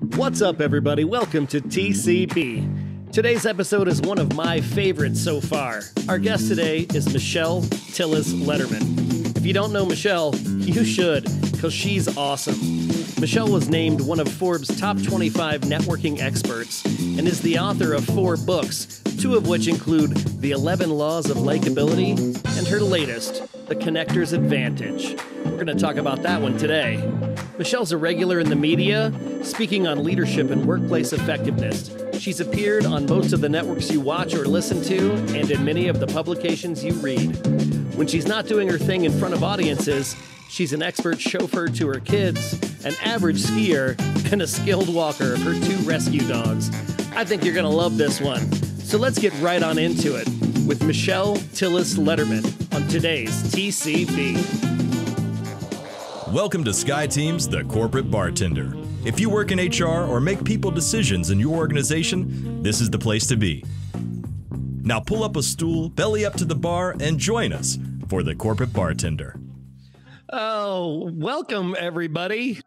What's up, everybody? Welcome to TCB. Today's episode is one of my favorites so far. Our guest today is Michelle Tillis Lederman. If you don't know Michelle, you should, because she's awesome. Michelle was named one of Forbes' top 25 networking experts and is the author of four books, two of which include The 11 Laws of Likability and her latest, The Connector's Advantage. We're going to talk about that one today. Michelle's a regular in the media, speaking on leadership and workplace effectiveness. She's appeared on most of the networks you watch or listen to, and in many of the publications you read. When she's not doing her thing in front of audiences, she's an expert chauffeur to her kids, an average skier, and a skilled walker of her two rescue dogs. I think you're going to love this one. So let's get right on into it with Michelle Tillis Lederman on today's TCB. Welcome to SkyeTeam's The Corporate Bartender. If you work in HR or make people decisions in your organization, this is the place to be. Now pull up a stool, belly up to the bar, and join us for The Corporate Bartender. Oh, welcome everybody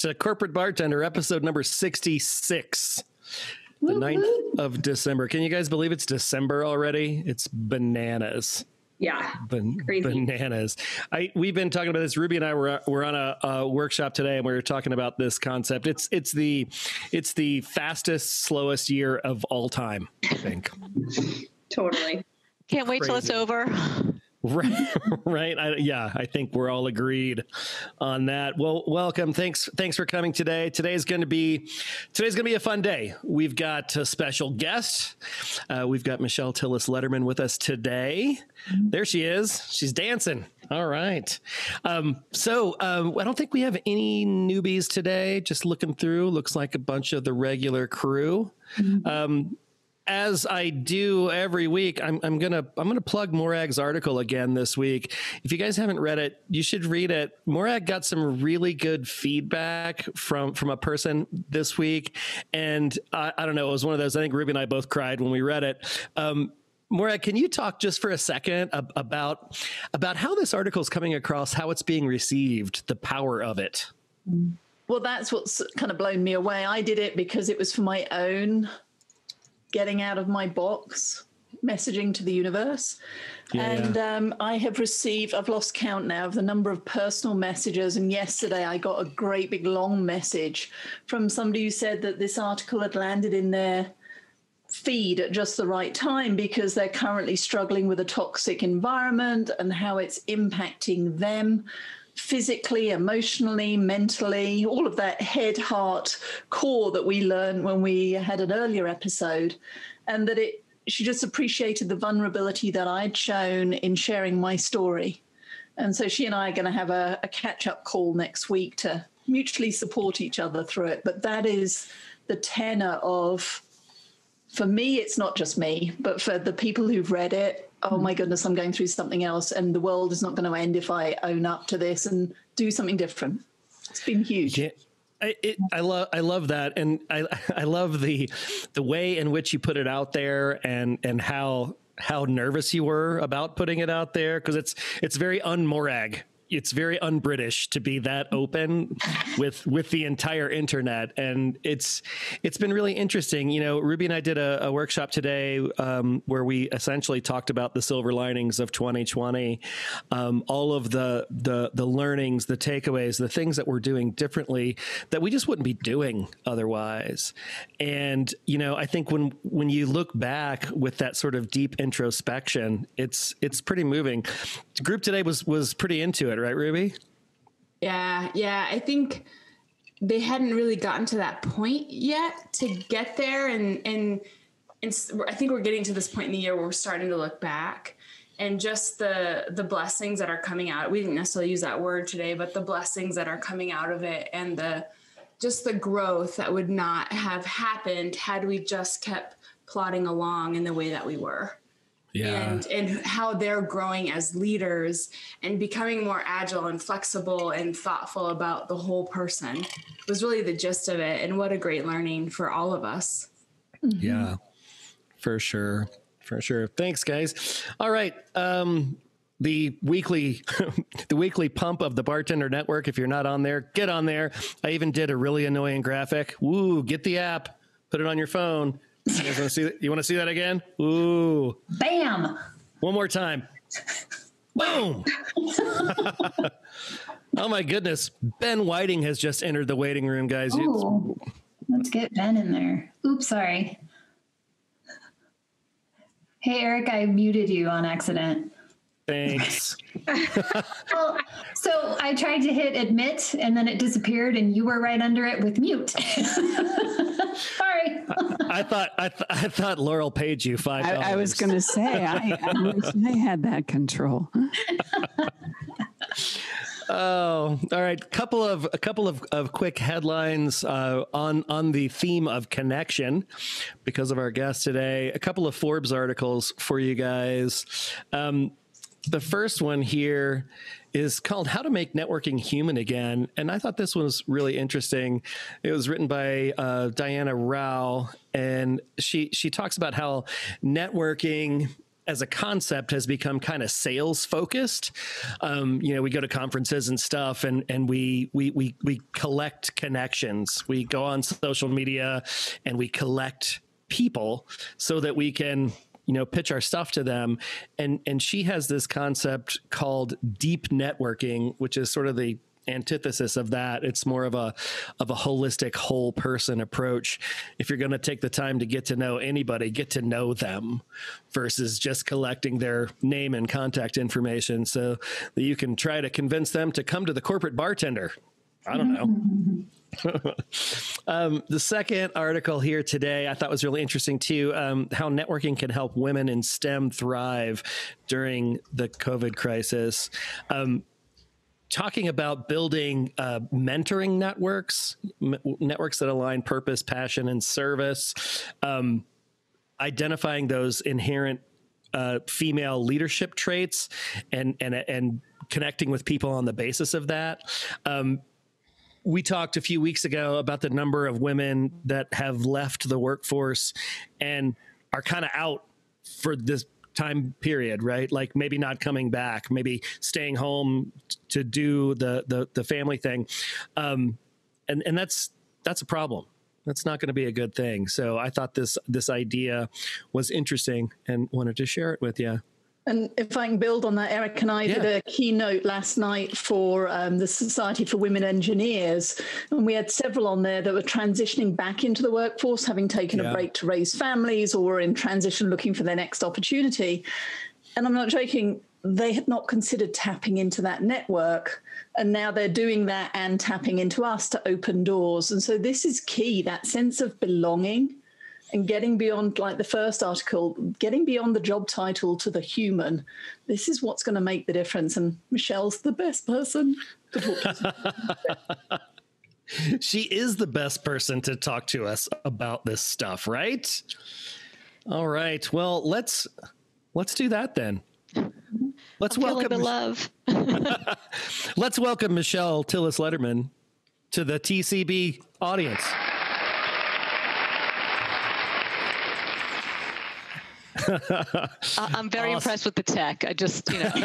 to Corporate Bartender episode number 66. The 9th of December. Can you guys believe it's December already? It's bananas. Yeah, Ban- bananas. I we've been talking about this. Ruby and I were we're on a, a, workshop today, and we were talking about this concept. It's it's the it's the fastest, slowest year of all time. I think. totally. Can't wait Crazy. till it's over. Right, right. I, yeah, I think we're all agreed on that. Well, welcome. Thanks, thanks for coming today. Today's going to be today's going to be a fun day. We've got a special guest. Uh, we've got Michelle Tillis Lederman with us today. There she is. She's dancing. All right. Um, so um, I don't think we have any newbies today. Just looking through, looks like a bunch of the regular crew. Mm-hmm. Um, as I do every week, I'm, I'm gonna I'm gonna plug Morag's article again this week. If you guys haven't read it, you should read it. Morag got some really good feedback from from a person this week, and I, I don't know, it was one of those. I think Ruby and I both cried when we read it. Um, Morag, can you talk just for a second about about how this article is coming across, how it's being received, the power of it? Well, that's what's kind of blown me away. I did it because it was for my own getting out of my box messaging to the universe. Yeah, and yeah. Um, I have received, I've lost count now of the number of personal messages. And yesterday I got a great big long message from somebody who said that this article had landed in their feed at just the right time because they're currently struggling with a toxic environment and how it's impacting them physically, emotionally, mentally, all of that head, heart, core that we learned when we had an earlier episode. And that it, she just appreciated the vulnerability that I'd shown in sharing my story. And so she and I are going to have a, a catch up call next week to mutually support each other through it. But that is the tenor of, for me, it's not just me, but for the people who've read it, oh mm. my goodness, I'm going through something else, and the world is not going to end if I own up to this and do something different. It's been huge. Yeah. I, it, I love I love that, and I I love the the way in which you put it out there, and and how how nervous you were about putting it out there because it's it's very unmorag it's very un-British to be that open with with the entire internet, and it's it's been really interesting. You know, Ruby and I did a, a workshop today um, where we essentially talked about the silver linings of 2020, um, all of the the the learnings, the takeaways, the things that we're doing differently that we just wouldn't be doing otherwise. And you know, I think when when you look back with that sort of deep introspection, it's it's pretty moving. The group today was was pretty into it right, Ruby? Yeah, yeah. I think they hadn't really gotten to that point yet to get there, and and and I think we're getting to this point in the year where we're starting to look back and just the the blessings that are coming out. We didn't necessarily use that word today, but the blessings that are coming out of it, and the just the growth that would not have happened had we just kept plodding along in the way that we were yeah. and and how they're growing as leaders and becoming more agile and flexible and thoughtful about the whole person was really the gist of it. And what a great learning for all of us. Mm-hmm. yeah for sure. For sure. Thanks guys. All right. Um the weekly the weekly pump of the bartender network if you're not on there get on there. I even did a really annoying graphic. Woo get the app. Put it on your phone you want to see that you want to see that again ooh Bam. one more time boom oh my goodness ben whiting has just entered the waiting room guys Ooh. Let's get Ben in there. Oops, sorry. Hey, Eric, I muted you on accident. Thanks Well, so I tried to hit admit and then it disappeared and you were right under it with mute. Sorry. i thought I, th- I thought laurel paid you five I, I was going to say, I, I wish I had that control. Oh, all right. Couple of a couple of, of quick headlines uh, on on the theme of connection, because of our guest today. A couple of Forbes articles for you guys. Um, the first one here is called "How to Make Networking Human Again," and I thought this was really interesting. It was written by uh, Diana Rao, and she she talks about how networking as a concept has become kind of sales focused. Um, you know, we go to conferences and stuff, and and we we we we collect connections. We go on social media, and we collect people so that we can you know pitch our stuff to them. And and she has this concept called deep networking which is sort of the antithesis of that. It's more of a of a holistic whole person approach. If you're going to take the time to get to know anybody get to know them versus just collecting their name and contact information so that you can try to convince them to come to the corporate bartender. I don't know um, the second article here today I thought was really interesting too. Um, how networking can help women in STEM thrive during the COVID crisis. Um, talking about building uh, mentoring networks, m- networks that align purpose, passion, and service. Um, identifying those inherent uh, female leadership traits and and and connecting with people on the basis of that. Um, we talked a few weeks ago about the number of women that have left the workforce and are kind of out for this time period right? Like maybe not coming back maybe staying home t- to do the the, the family thing. Um and and that's that's a problem. That's not going to be a good thing. So i thought this this idea was interesting and wanted to share it with you And if I can build on that, Eric and I did a keynote last night for um, the Society for Women Engineers, and we had several on there that were transitioning back into the workforce, having taken Yeah. a break to raise families or were in transition looking for their next opportunity. And I'm not joking, they had not considered tapping into that network. And now they're doing that and tapping into us to open doors. And so this is key that sense of belonging and getting beyond like the first article getting beyond the job title to the human. This is what's going to make the difference and michelle's the best person to talk to. She is the best person to talk to us about this stuff right? All right well let's let's do that then. Let's Feeling welcome the love. let's welcome michelle tillis lederman to the tcb audience I'm very impressed with the tech. I just, you know,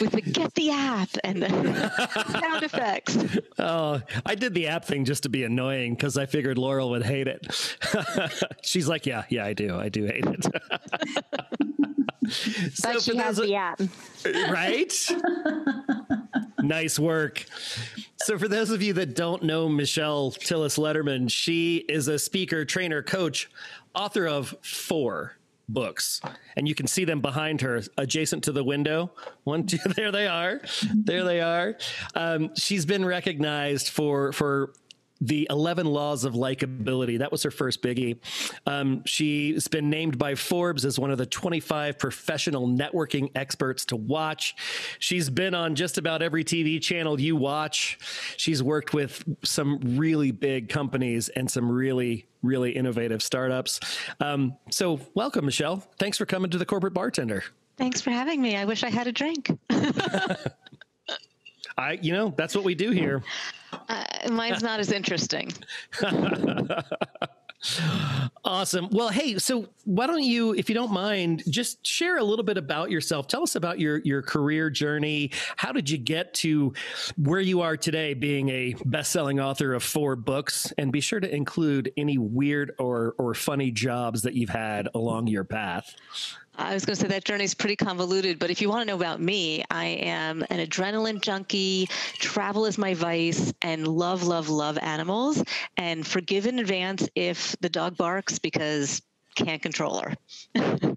with the get the app and the sound effects. Oh, I did the app thing just to be annoying because I figured Laurel would hate it. She's like, yeah, yeah, I do. I do hate it. so But she has the app. right? nice work. So, for those of you that don't know Michelle Tillis Lederman, she is a speaker, trainer, coach, author of four books. And you can see them behind her, adjacent to the window. One, two, there they are. There they are. Um, she's been recognized for for the 11 laws of likability. That was her first biggie. Um, she's been named by forbes as one of the 25 professional networking experts to watch. She's been on just about every tv channel you watch. She's worked with some really big companies and some really really innovative startups. Um, so welcome michelle. Thanks for coming to the corporate bartender. Thanks for having me. I wish I had a drink. i you know that's what we do here Uh, mine's not as interesting. Awesome. Well, hey, so why don't you, if you don't mind, just share a little bit about yourself. Tell us about your your career journey. How did you get to where you are today, being a best-selling author of four books? And be sure to include any weird or or funny jobs that you've had along your path. I was going to say that journey is pretty convoluted, but if you want to know about me, I am an adrenaline junkie. Travel is my vice, and love, love, love animals. And forgive in advance if the dog barks because can't control her.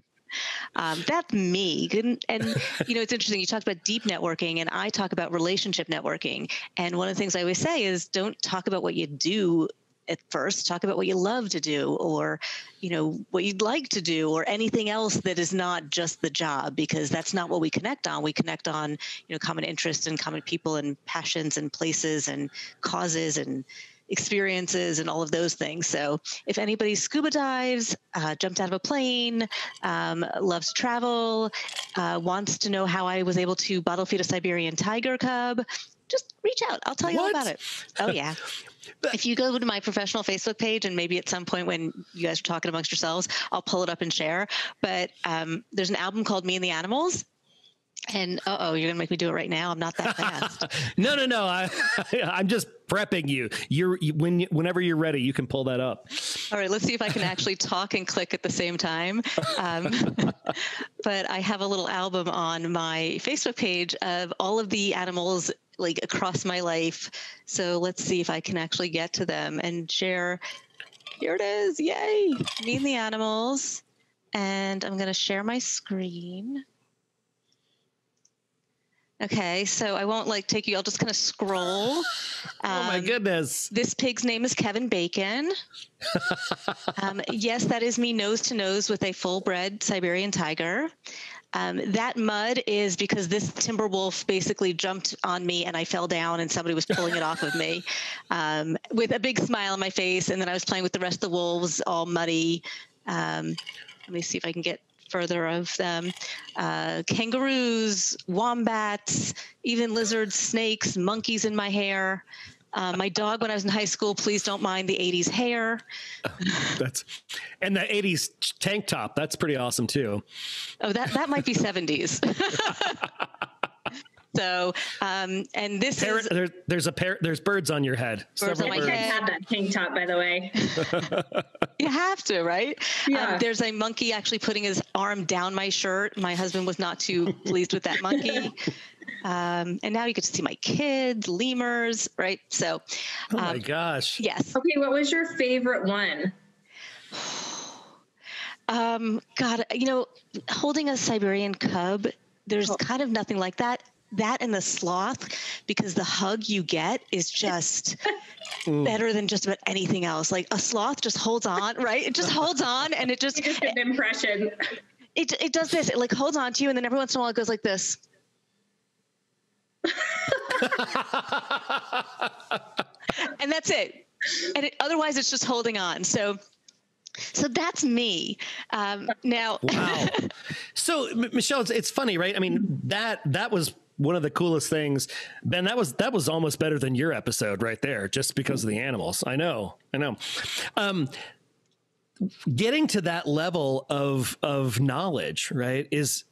Um, that's me. And, and, you know, it's interesting. You talked about deep networking, and I talk about relationship networking. And one of the things I always say is don't talk about what you do at first talk about what you love to do or you know what you'd like to do or anything else that is not just the job because that's not what we connect on we connect on you know common interests and common people and passions and places and causes and experiences and all of those things. So, if anybody scuba dives, uh, jumped out of a plane, um, loves to travel, uh, wants to know how I was able to bottle feed a Siberian tiger cub, just reach out. I'll tell you What? all about it. Oh, yeah. if you go to my professional Facebook page, and maybe at some point when you guys are talking amongst yourselves, I'll pull it up and share. But um, there's an album called Me and the Animals. And uh oh, you're gonna make me do it right now. I'm not that fast. No, no, no. I, I'm just prepping you. You're you, when you- whenever you're ready, you can pull that up. All right, let's see if I can actually talk and click at the same time. Um, but I have a little album on my Facebook page of all of the animals like across my life. So let's see if I can actually get to them and share. Here it is. Yay. Me and the animals. And I'm going to share my screen. Okay, so I won't like take you, I'll just kind of scroll. Oh my Um, goodness. this pig's name is Kevin Bacon. um, yes, that is me nose to nose with a full bred Siberian tiger. Um, that mud is because this timber wolf basically jumped on me and I fell down and somebody was pulling it off of me um, with a big smile on my face. And then I was playing with the rest of the wolves, all muddy. Um, let me see if I can get further of them. Uh, kangaroos, wombats, even lizards, snakes, monkeys in my hair. Uh, my dog, when I was in high school, please don't mind the 80s hair. That's and the '80s tank top. That's pretty awesome too. Oh, that, that might be 70s. so, um, and this Parrot, is there, there's a pair. There's birds on your head. Birds on Several my birds. head. had that tank top, by the way. You have to, right? Yeah. Um, there's a monkey actually putting his arm down my shirt. My husband was not too pleased with that monkey. Um, and now you get to see my kids, lemurs, right? So, Oh my um, gosh. yes. Okay, what was your favorite one? Um, God, you know, holding a Siberian cub, there's kind of nothing like that. That and the sloth, because the hug you get is just better than just about anything else. Like a sloth just holds on, right? It just holds on and it just You just an impression. it it does this. It like holds on to you, and then every once in a while it goes like this. and that's it. And it, otherwise, it's just holding on. So, so that's me. Um, now, Wow. so M- Michelle, it's, it's funny, right? I mean that that was one of the coolest things. Ben, that was that was almost better than your episode right there, just because of the animals. I know, I know. Um, getting to that level of of knowledge, right, is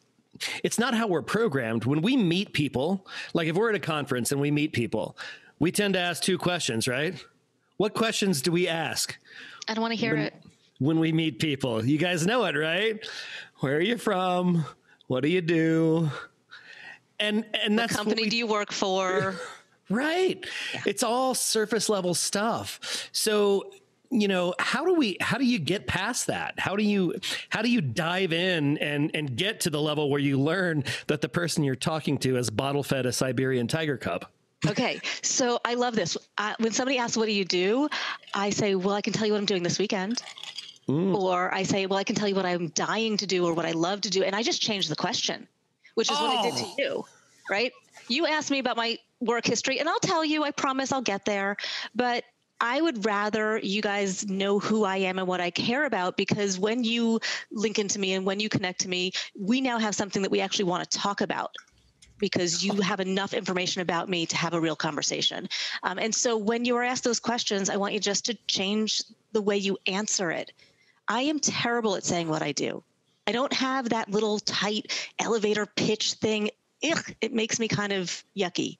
it's not how we're programmed. When we meet people, like if we're at a conference and we meet people, we tend to ask two questions, right? What questions do we ask? I don't want to hear it. when we meet people. You guys know it, right? Where are you from? What do you do? And and that's what company we- do you work for? right. It's all surface level stuff. So you know how do we how do you get past that how do you how do you dive in and and get to the level where you learn that the person you're talking to has bottle fed a siberian tiger cub Okay, so I love this. Uh, when somebody asks, "What do you do?" I say, "Well, I can tell you what I'm doing this weekend," or I say, "Well, I can tell you what I'm dying to do or what I love to do," and I just change the question, which is what I did to Oh. you, right? You asked me about my work history, and I'll tell you. I promise I'll get there, but. I would rather you guys know who I am and what I care about because when you link into me and when you connect to me, we now have something that we actually want to talk about because you have enough information about me to have a real conversation. Um, and so when you are asked those questions, I want you just to change the way you answer it. I am terrible at saying what I do. I don't have that little tight elevator pitch thing. Ugh, it makes me kind of yucky.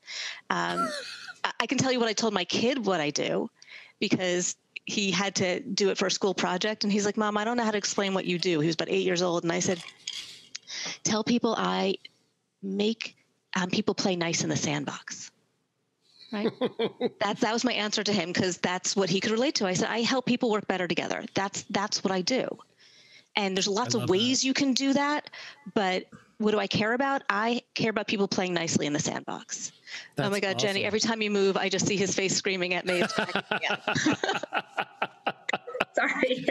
Um, I can tell you what I told my kid what I do because he had to do it for a school project. And he's like, Mom, I don't know how to explain what you do. He was about eight years old. And I said, Tell people I make um, people play nice in the sandbox. Right. that's that was my answer to him because that's what he could relate to. I said, I help people work better together. That's that's what I do. And there's lots of ways that. you can do that, but what do I care about? I care about people playing nicely in the sandbox. That's oh my God, awesome. Jenny! Every time you move, I just see his face screaming at me. Sorry.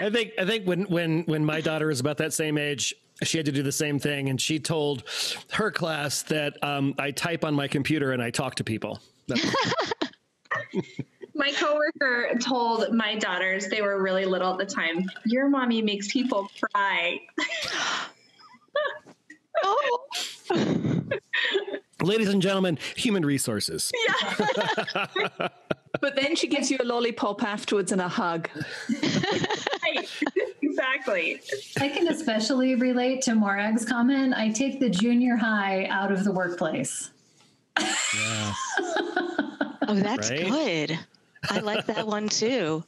I think I think when when when my daughter was about that same age, she had to do the same thing, and she told her class that um, I type on my computer and I talk to people. my coworker told my daughters they were really little at the time. Your mommy makes people cry. oh. Ladies and gentlemen, human resources. Yeah. but then she gives you a lollipop afterwards and a hug. right. Exactly. I can especially relate to Morag's comment. I take the junior high out of the workplace. Yeah. oh, that's right? good. I like that one too.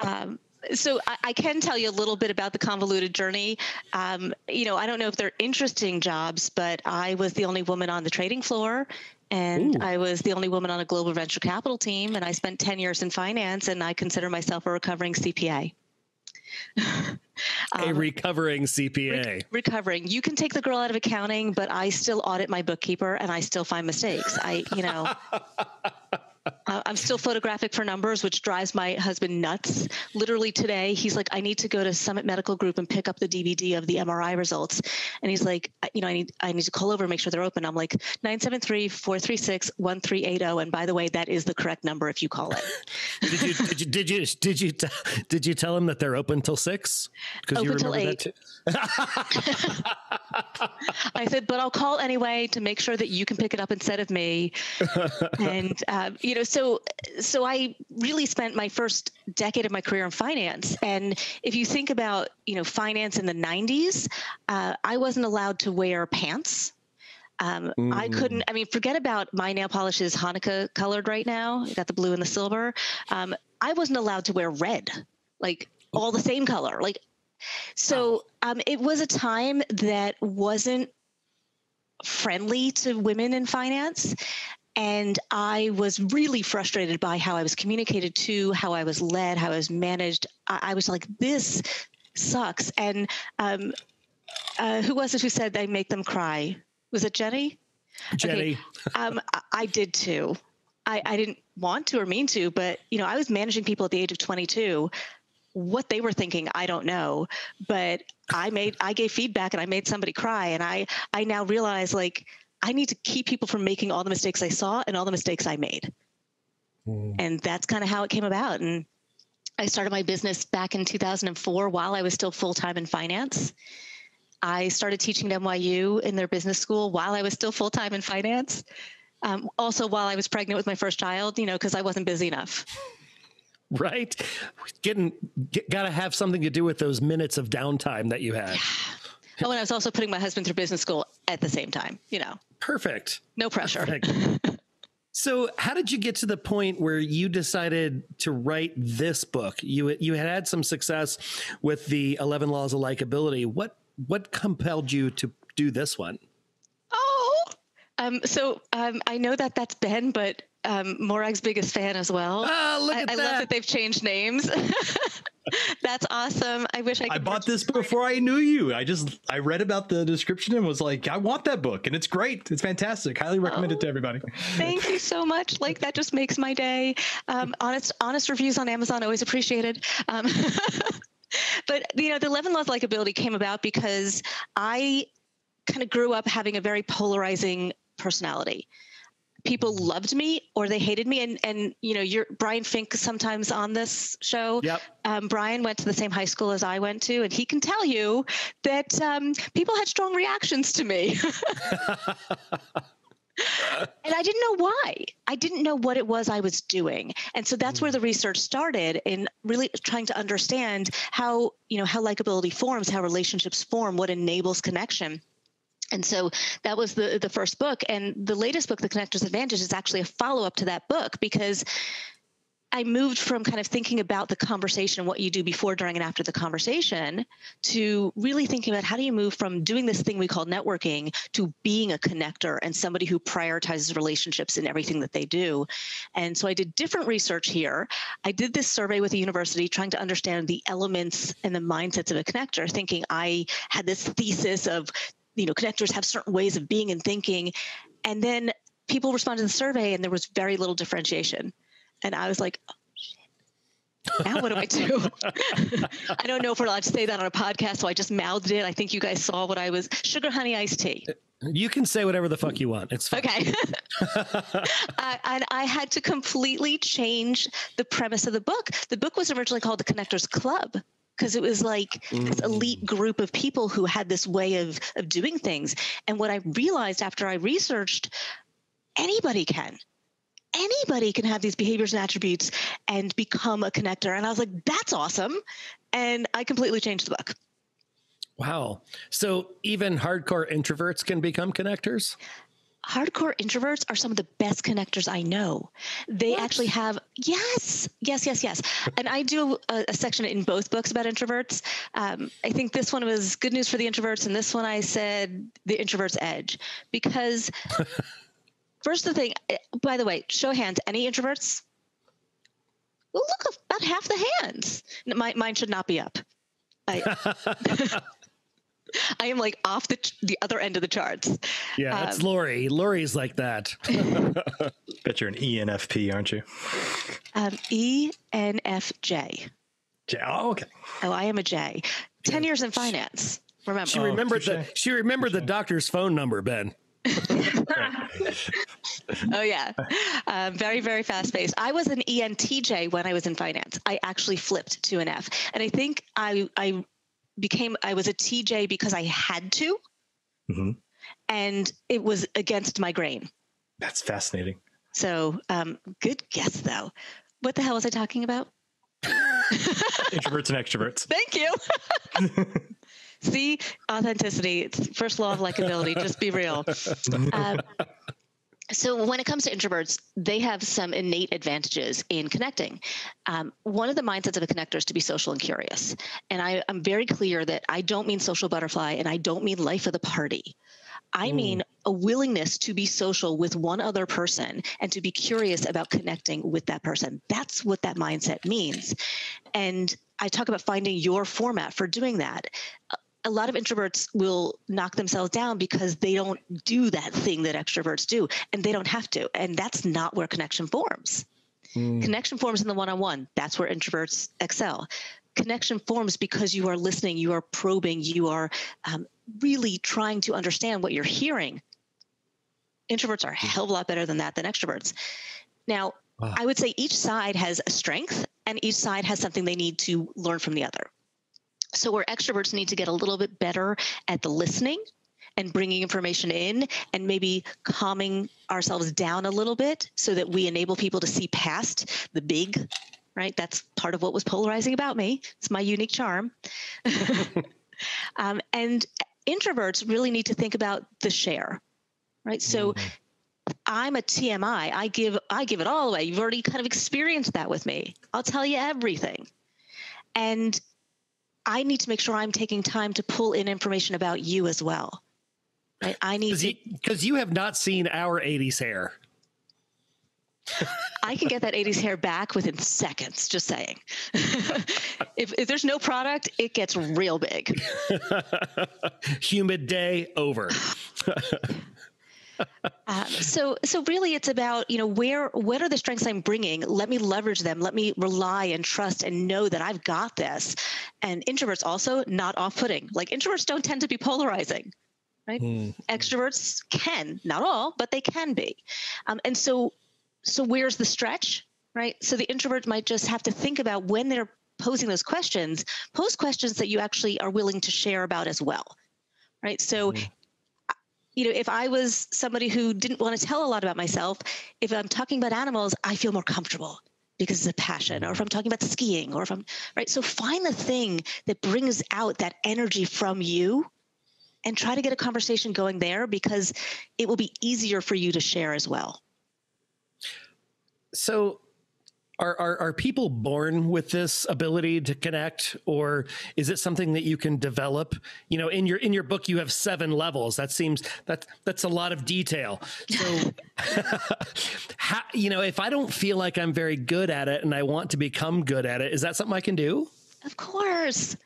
Um, so I, I, can tell you a little bit about the convoluted journey. Um, you know, I don't know if they're interesting jobs, but I was the only woman on the trading floor. And Ooh. I was the only woman on a global venture capital team, and I spent 10 years in finance, and I consider myself a recovering CPA. um, a recovering CPA. Re- recovering. You can take the girl out of accounting, but I still audit my bookkeeper and I still find mistakes. I, you know, Uh, I'm still photographic for numbers, which drives my husband nuts. Literally today, he's like, I need to go to Summit Medical Group and pick up the DVD of the MRI results. And he's like, you know, I need I need to call over and make sure they're open. I'm like, 973-436-1380. And by the way, that is the correct number if you call it. did you did you did you did you, t- did you tell him that they're open till six? Because you remember that too. I said, but I'll call anyway to make sure that you can pick it up instead of me. and uh, you know, so so I really spent my first decade of my career in finance. And if you think about you know finance in the '90s, uh, I wasn't allowed to wear pants. Um, mm. I couldn't. I mean, forget about my nail polish is Hanukkah colored right now. You got the blue and the silver. Um, I wasn't allowed to wear red, like all the same color. Like, so um, it was a time that wasn't friendly to women in finance. And I was really frustrated by how I was communicated to, how I was led, how I was managed. I, I was like, this sucks. And um, uh, who was it who said they make them cry? Was it Jenny? Jenny. Okay. um, I, I did too. I, I didn't want to or mean to, but you know, I was managing people at the age of 22 what they were thinking i don't know but i made i gave feedback and i made somebody cry and i i now realize like I need to keep people from making all the mistakes I saw and all the mistakes I made. Mm. And that's kind of how it came about. And I started my business back in 2004 while I was still full time in finance. I started teaching at NYU in their business school while I was still full time in finance. Um, also, while I was pregnant with my first child, you know, because I wasn't busy enough. Right, getting get, got to have something to do with those minutes of downtime that you had. Yeah. Oh, and I was also putting my husband through business school at the same time, you know. Perfect. No pressure. Perfect. so, how did you get to the point where you decided to write this book? You you had had some success with the 11 laws of likability. What what compelled you to do this one? Oh, um, so um, I know that that's Ben, but um, Morag's biggest fan as well. Oh, look at I, that. I love that they've changed names. That's awesome. I wish I. I bought this before I knew you. I just I read about the description and was like, I want that book, and it's great. It's fantastic. Highly recommend oh, it to oh, everybody. Thank you so much. Like that just makes my day. Um, honest honest reviews on Amazon always appreciated. Um, but you know, the Eleven Laws Likability came about because I kind of grew up having a very polarizing personality people loved me or they hated me. And and you know, you're Brian Fink sometimes on this show. Yep. Um, Brian went to the same high school as I went to, and he can tell you that um, people had strong reactions to me. and I didn't know why. I didn't know what it was I was doing. And so that's where the research started in really trying to understand how, you know, how likability forms, how relationships form, what enables connection. And so that was the the first book and the latest book The Connector's Advantage is actually a follow-up to that book because I moved from kind of thinking about the conversation, and what you do before, during, and after the conversation, to really thinking about how do you move from doing this thing we call networking to being a connector and somebody who prioritizes relationships in everything that they do. And so I did different research here. I did this survey with a university trying to understand the elements and the mindsets of a connector, thinking I had this thesis of, you know, connectors have certain ways of being and thinking. And then people responded to the survey and there was very little differentiation. And I was like, oh, shit. Now what do I do? I don't know if we're allowed to say that on a podcast, so I just mouthed it. I think you guys saw what I was sugar honey iced tea. You can say whatever the fuck you want. It's fine. Okay. I, uh, and I had to completely change the premise of the book. The book was originally called The Connectors Club because it was like this elite mm. group of people who had this way of of doing things. And what I realized after I researched, anybody can anybody can have these behaviors and attributes and become a connector. And I was like, that's awesome. And I completely changed the book. Wow. So even hardcore introverts can become connectors? Hardcore introverts are some of the best connectors I know. They what? actually have, yes, yes, yes, yes. and I do a, a, section in both books about introverts. Um, I think this one was good news for the introverts, and this one I said the introvert's edge because First, the thing, eh, by the way, show hands. Any introverts? Well, look, about half the hands. My, mine should not be up. I, I am like off the the other end of the charts. Yeah, that's um, Lori. Lori's like that. Bet you're an ENFP, aren't you? Um, ENFJ. J. Oh, okay. Oh, I am a J. Ten years in finance. Remember? She remembered oh, the she remembered the doctor's phone number, Ben. oh yeah, um, very very fast paced. I was an ENTJ when I was in finance. I actually flipped to an F, and I think I I became I was a TJ because I had to, mm-hmm. and it was against my grain. That's fascinating. So um, good guess though. What the hell was I talking about? Introverts and extroverts. Thank you. See, authenticity. It's first law of likability. Just be real. Um, so when it comes to introverts, they have some innate advantages in connecting. Um, one of the mindsets of a connector is to be social and curious. And I, am very clear that I don't mean social butterfly and I don't mean life of the party. I mm. mean a willingness to be social with one other person and to be curious about connecting with that person. That's what that mindset means. And I talk about finding your format for doing that a lot of introverts will knock themselves down because they don't do that thing that extroverts do and they don't have to and that's not where connection forms. Mm. connection forms in the one-on-one that's where introverts excel. Connection forms because you are listening you are probing you are um, really trying to understand what you're hearing. Introverts are a hell of a lot better than that than extroverts. Now wow. i would say each side has a strength and each side has something they need to learn from the other so, where extroverts need to get a little bit better at the listening and bringing information in and maybe calming ourselves down a little bit so that we enable people to see past the big, right? That's part of what was polarizing about me. It's my unique charm. um, and introverts really need to think about the share, right? So, mm-hmm. I'm a TMI. I give I give it all away. You've already kind of experienced that with me. I'll tell you everything. And I need to make sure I'm taking time to pull in information about you as well. Right? I need because you have not seen our 80s hair. I can get that 80s hair back within seconds, just saying. if, if, there's no product, it gets real big. Humid day over. um, so so really it's about you know where what are the strengths i'm bringing let me leverage them let me rely and trust and know that i've got this and introverts also not off-putting like introverts don't tend to be polarizing right? Extroverts can, not all, but they can be. Um, and so, so where's the stretch, right? So the introvert might just have to think about when they're posing those questions, pose questions that you actually are willing to share about as well, right? So, you know, if I was somebody who didn't want to tell a lot about myself, if I'm talking about animals, I feel more comfortable because it's a passion, or if I'm talking about skiing, or if I'm right. So find the thing that brings out that energy from you and try to get a conversation going there because it will be easier for you to share as well. So, are, are are people born with this ability to connect, or is it something that you can develop? You know, in your in your book, you have seven levels. That seems that that's a lot of detail. So, how, you know, if I don't feel like I'm very good at it and I want to become good at it, is that something I can do? Of course.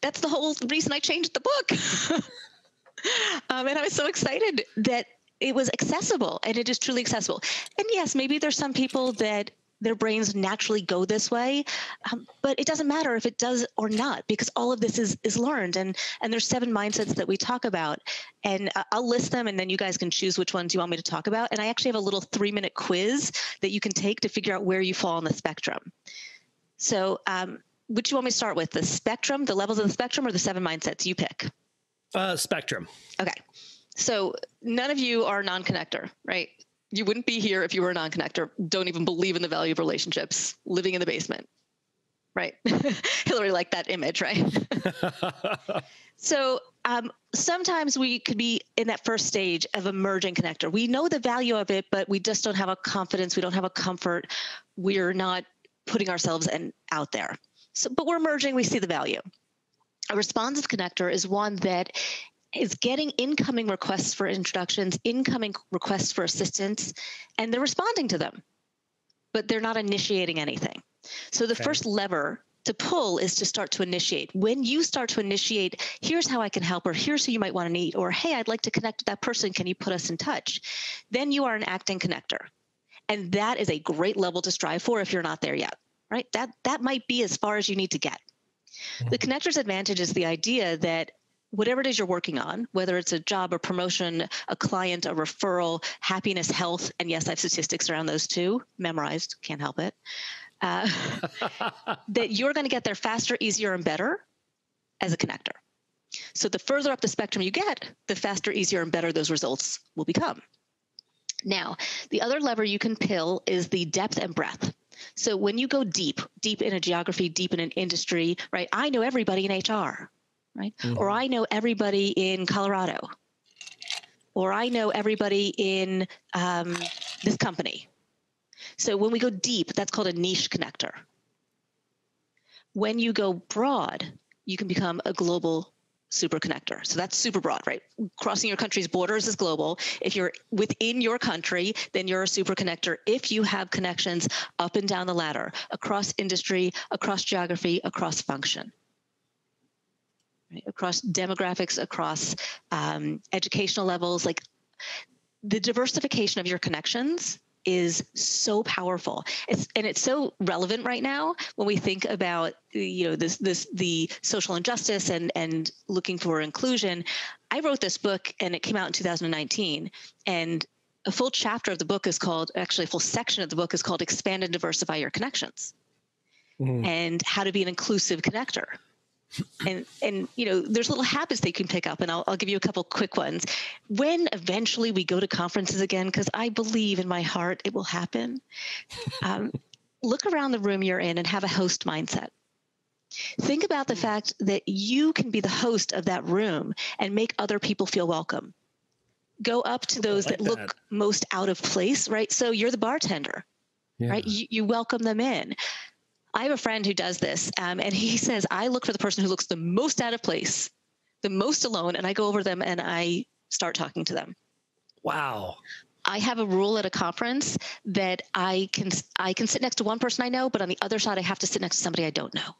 That's the whole reason I changed the book. um, and I was so excited that it was accessible and it is truly accessible. And yes, maybe there's some people that their brains naturally go this way um, but it doesn't matter if it does or not because all of this is is learned and and there's seven mindsets that we talk about and uh, i'll list them and then you guys can choose which ones you want me to talk about and i actually have a little three minute quiz that you can take to figure out where you fall on the spectrum so um, which you want me to start with the spectrum the levels of the spectrum or the seven mindsets you pick Uh, spectrum. Okay. So none of you are non-connector, right? You wouldn't be here if you were a non-connector. Don't even believe in the value of relationships. Living in the basement, right? Hillary liked that image, right? so um, sometimes we could be in that first stage of emerging connector. We know the value of it, but we just don't have a confidence. We don't have a comfort. We're not putting ourselves and out there. So, but we're emerging. We see the value. A responsive connector is one that is getting incoming requests for introductions, incoming requests for assistance, and they're responding to them, but they're not initiating anything. So the Okay. first lever to pull is to start to initiate. When you start to initiate, here's how I can help, or here's who you might want to meet, or hey, I'd like to connect with that person. Can you put us in touch? Then you are an acting connector. And that is a great level to strive for if you're not there yet, right? That that might be as far as you need to get. The mm-hmm. connector's advantage is the idea that whatever it is you're working on, whether it's a job, a promotion, a client, a referral, happiness, health, and yes, I have statistics around those too, memorized, can't help it, uh, that you're going to get there faster, easier, and better as a connector. So the further up the spectrum you get, the faster, easier, and better those results will become. Now, the other lever you can pill is the depth and breadth. So when you go deep, deep in a geography, deep in an industry, right? I know everybody in HR, right? Or I know everybody in Colorado. Or I know everybody in um, this company. So when we go deep, that's called a niche connector. When you go broad, you can become a global super connector. So that's super broad, right? Crossing your country's borders is global. If you're within your country, then you're a super connector. If you have connections up and down the ladder, across industry, across geography, across function. Right? Across demographics, across um, educational levels, like the diversification of your connections is so powerful. It's and it's so relevant right now when we think about you know this this the social injustice and and looking for inclusion. I wrote this book and it came out in 2019 and a full chapter of the book is called actually a full section of the book is called expand and diversify your connections. And how to be an inclusive connector and and you know there's little habits that you can pick up and I'll, I'll give you a couple quick ones. When eventually we go to conferences again because i believe in my heart it will happen um, look around the room you're in and have a host mindset. Think about the fact that you can be the host of that room and make other people feel welcome. Go up to those like that look most out of place right? So you're the bartender right? You, you welcome them in I have a friend who does this, um, and he says, I look for the person who looks the most out of place, the most alone, and I go over them and I start talking to them. Wow. I have a rule at a conference that I can I can sit next to one person I know, but on the other side I have to sit next to somebody I don't know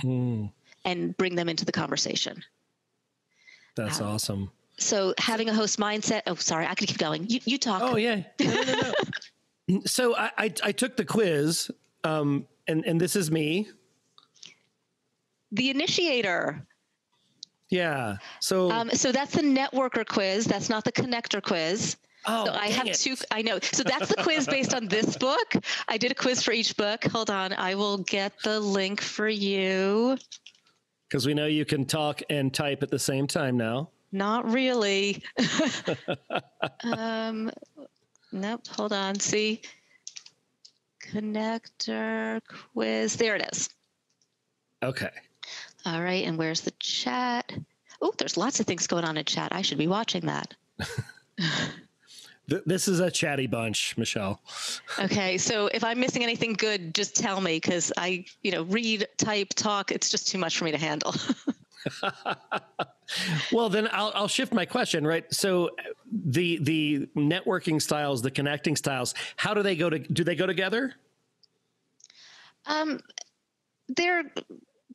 Hmm. and bring them into the conversation. That's awesome. So having a host mindset. Oh, sorry, I could keep going. You you talk. Oh yeah. No, no, no. so I, I I took the quiz, um, and and this is me. The initiator. Yeah. So Um, so that's the networker quiz. That's not the connector quiz. oh, So I have it. two. I know. So that's the quiz based on this book. I did a quiz for each book. Hold on. I will get the link for you. because we know you can talk and type at the same time now. Not really. um, nope. Hold on. See, connector quiz. There it is. Okay. All right. And where's the chat? Oh, there's lots of things going on in chat. I should be watching that. This is a chatty bunch, Michelle. Okay. So if I'm missing anything good, just tell me because I, you know, read, type, talk. It's just too much for me to handle. Well, then I'll, I'll shift my question, right? So the the networking styles, the connecting styles, how do they go to? Do they go together? Um, they're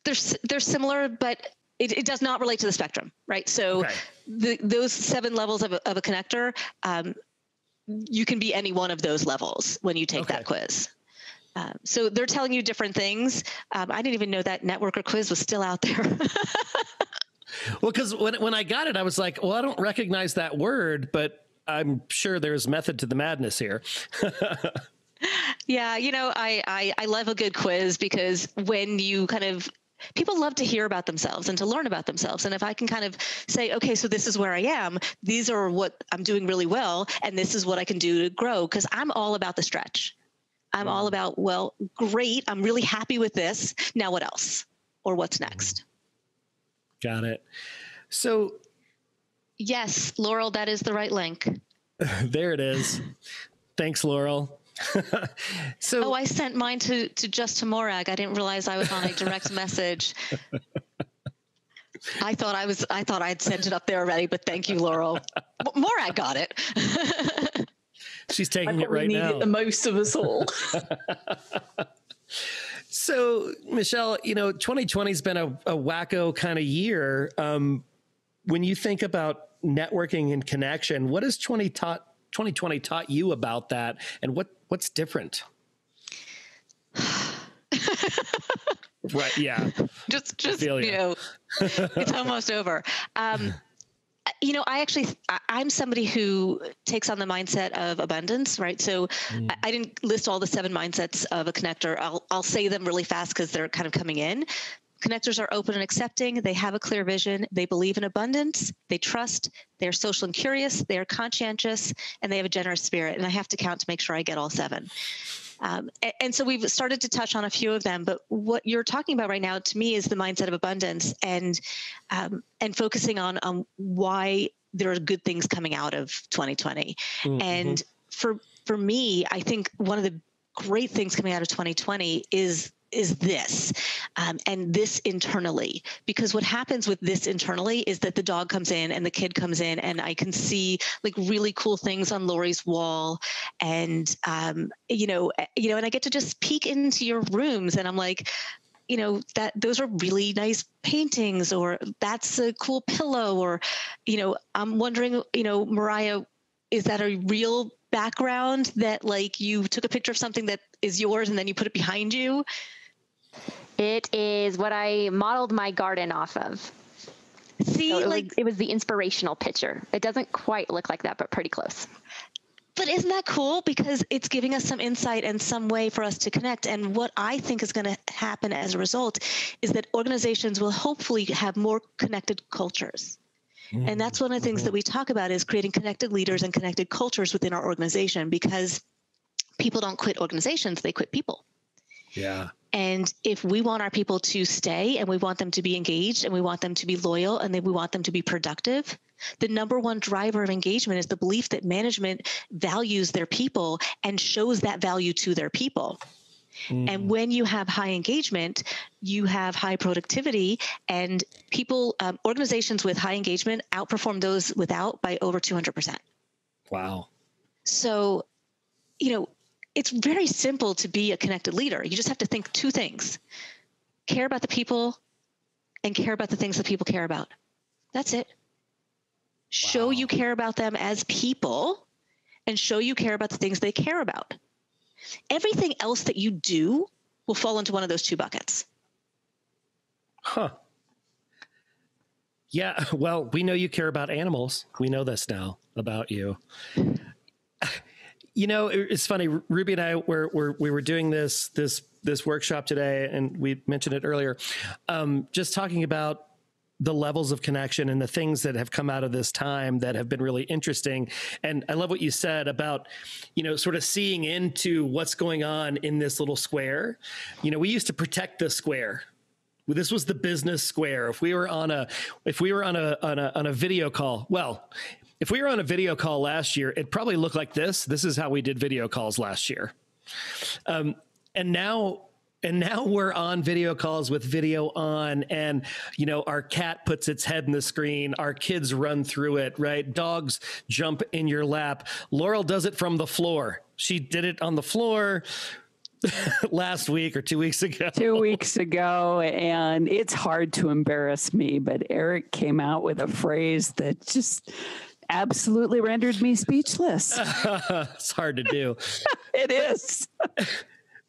they're they're similar, but it, it does not relate to the spectrum, right? So Okay. the, those seven levels of a, of a connector, um, you can be any one of those levels when you take Okay. that quiz. Um, so they're telling you different things. Um, I didn't even know that networker quiz was still out there. Well, because when when I got it, I was like, well, I don't recognize that word, but I'm sure there's method to the madness here. Yeah, you know, I, I I love a good quiz because when you kind of people love to hear about themselves and to learn about themselves and if i can kind of say okay so this is where i am these are what i'm doing really well and this is what i can do to grow because i'm all about the stretch i'm all about well great i'm really happy with this. Now what else? Or what's mm-hmm. next? Got it. So yes laurel that is the right link. There it is. Thanks, Laurel. so oh i sent mine to to just to morag. I didn't realize i was on a direct message. I thought i was i thought i'd sent it up there already but thank you laurel. Morag got it she's taking it probably right need now. it the most of us all. So, Michelle, you know, 2020 has been a, a wacko kind of year. Um, when you think about networking and connection, what has 20 taught 2020 taught you about that, and what what's different? right. Yeah. just just you know it's almost over um Uh, you know i actually i'm somebody who takes on the mindset of abundance right? So mm. I, I didn't list all the seven mindsets of a connector. I'll i'll say them really fast because they're kind of coming in. Connectors are open and accepting. They have a clear vision. They believe in abundance. They trust. They're social and curious. They are conscientious. And they have a generous spirit. And i have to count to make sure i get all seven um, a- and, so we've started to touch on a few of them, but what you're talking about right now to me is the mindset of abundance and um, and focusing on on why there are good things coming out of 2020. And for for me, I think one of the great things coming out of 2020 is is this um, and this internally. Because what happens with this internally is that the dog comes in and the kid comes in and i can see like really cool things on lori's wall. And um, you know eh, you know and i get to just peek into your rooms and i'm like you know that those are really nice paintings or that's a cool pillow or you know i'm wondering you know mariah is that a real background that like you took a picture of something that is yours and then you put it behind you It is what I modeled my garden off of. see So it, like was, it was the inspirational picture. It doesn't quite look like that, but pretty close. But isn't that cool? Because it's giving us some insight and some way for us to connect. And what I think is going to happen as a result is that organizations will hopefully have more connected cultures. And that's one of the things that we talk about is creating connected leaders and connected cultures within our organization because people don't quit organizations, they quit people. Yeah. And if we want our people to stay and we want them to be engaged and we want them to be loyal and then we want them to be productive, the number one driver of engagement is the belief that management values their people and shows that value to their people. And when you have high engagement, you have high productivity, and people, um, organizations with high engagement outperform those without by over 200%. Wow. So, you know, it's very simple to be a connected leader. You just have to think two things care about the people and care about the things that people care about. That's it. Show you care about them as people and show you care about the things they care about. Everything else that you do will fall into one of those two buckets. Huh. Yeah, well, we know you care about animals. We know this now about you. You know, it's funny. Ruby and I were, were we were doing this this this workshop today, and we mentioned it earlier. Um, just talking about the levels of connection and the things that have come out of this time that have been really interesting. And I love what you said about, you know, sort of seeing into what's going on in this little square. You know, we used to protect the square this was the business square if we were on a if we were on a on a on a video call well if we were on a video call last year it probably looked like this this is how we did video calls last year um, and now and now we're on video calls with video on and you know our cat puts its head in the screen our kids run through it right dogs jump in your lap laurel does it from the floor she did it on the floor last week or two weeks ago. Two weeks ago. And it's hard to embarrass me, but Eric came out with a phrase that just absolutely rendered me speechless. it's hard to do. it is.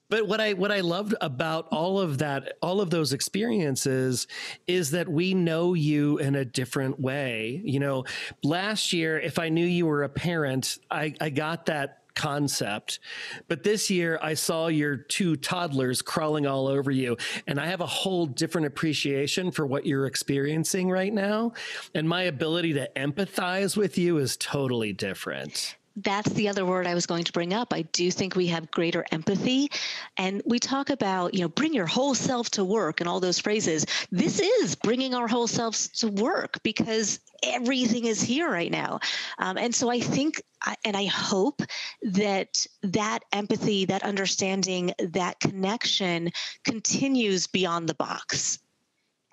But what I what I loved about all of that, all of those experiences, is that we know you in a different way. You know, last year, if I knew you were a parent, I, I got that concept. But this year, I saw your two toddlers crawling all over you, and I have a whole different appreciation for what you're experiencing right now. And my ability to empathize with you is totally different that's the other word I was going to bring up. I do think we have greater empathy. And we talk about, you know, bring your whole self to work and all those phrases. This is bringing our whole selves to work because everything is here right now. Um, and so I think, and I hope that that empathy, that understanding, that connection continues beyond the box.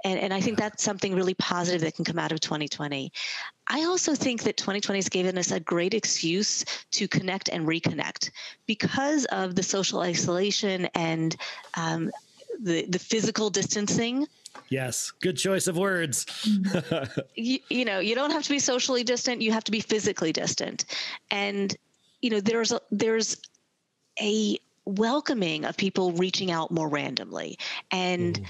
And, and I think that's something really positive that can come out of 2020. I also think that 2020 has given us a great excuse to connect and reconnect because of the social isolation and um, the, the physical distancing. Yes, good choice of words. you, you know, you don't have to be socially distant, you have to be physically distant. And, you know, there's a, there's a welcoming of people reaching out more randomly. And mm.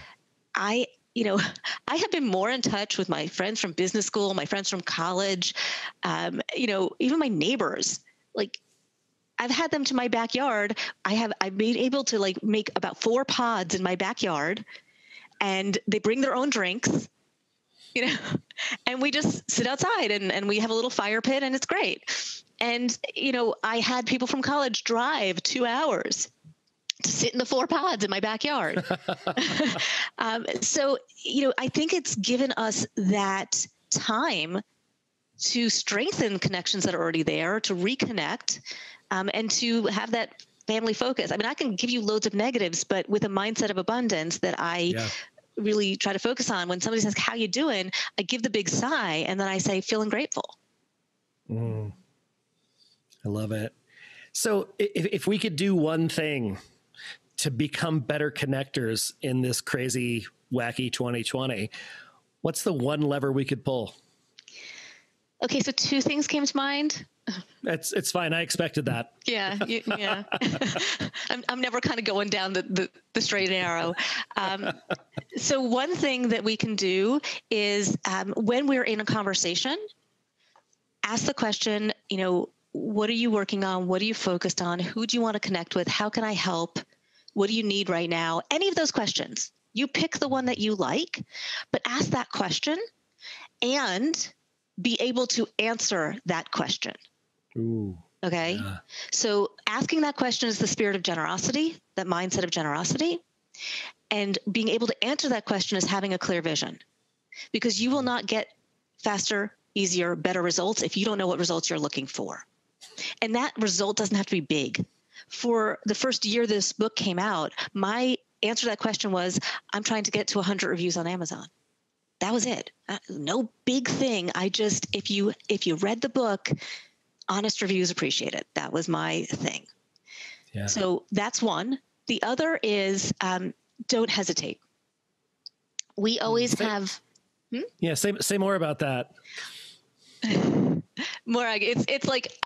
I you know, I have been more in touch with my friends from business school, my friends from college, um, you know, even my neighbors. Like, I've had them to my backyard. I have I've been able to like make about four pods in my backyard, and they bring their own drinks, you know, and we just sit outside and and we have a little fire pit and it's great. And you know, I had people from college drive two hours to sit in the four pods in my backyard. um, so, you know, I think it's given us that time to strengthen connections that are already there, to reconnect, um, and to have that family focus. I mean, I can give you loads of negatives, but with a mindset of abundance that I yeah. really try to focus on. When somebody says, "How you doing?" I give the big sigh, and then I say, "Feeling grateful." Mm. I love it. So, if, if we could do one thing to become better connectors in this crazy, wacky 2020, what's the one lever we could pull? Okay, so two things came to mind. It's it's fine. I expected that. Yeah, you, yeah. I'm I'm never kind of going down the the, the straight and narrow. Um, so one thing that we can do is um, when we're in a conversation, ask the question. You know, what are you working on? What are you focused on? Who do you want to connect with? How can I help? What do you need right now? Any of those questions. You pick the one that you like, but ask that question and be able to answer that question. Ooh. Okay. Yeah. So asking that question is the spirit of generosity, that mindset of generosity. And being able to answer that question is having a clear vision because you will not get faster, easier, better results if you don't know what results you're looking for. And that result doesn't have to be big for the first year this book came out, my answer to that question was I'm trying to get to 100 reviews on Amazon. That was it. Uh, no big thing. I just if you if you read the book, honest reviews appreciate it. That was my thing. Yeah. So that's one. The other is um, don't hesitate. We always say, have. Hmm? Yeah, say say more about that. more. It's it's like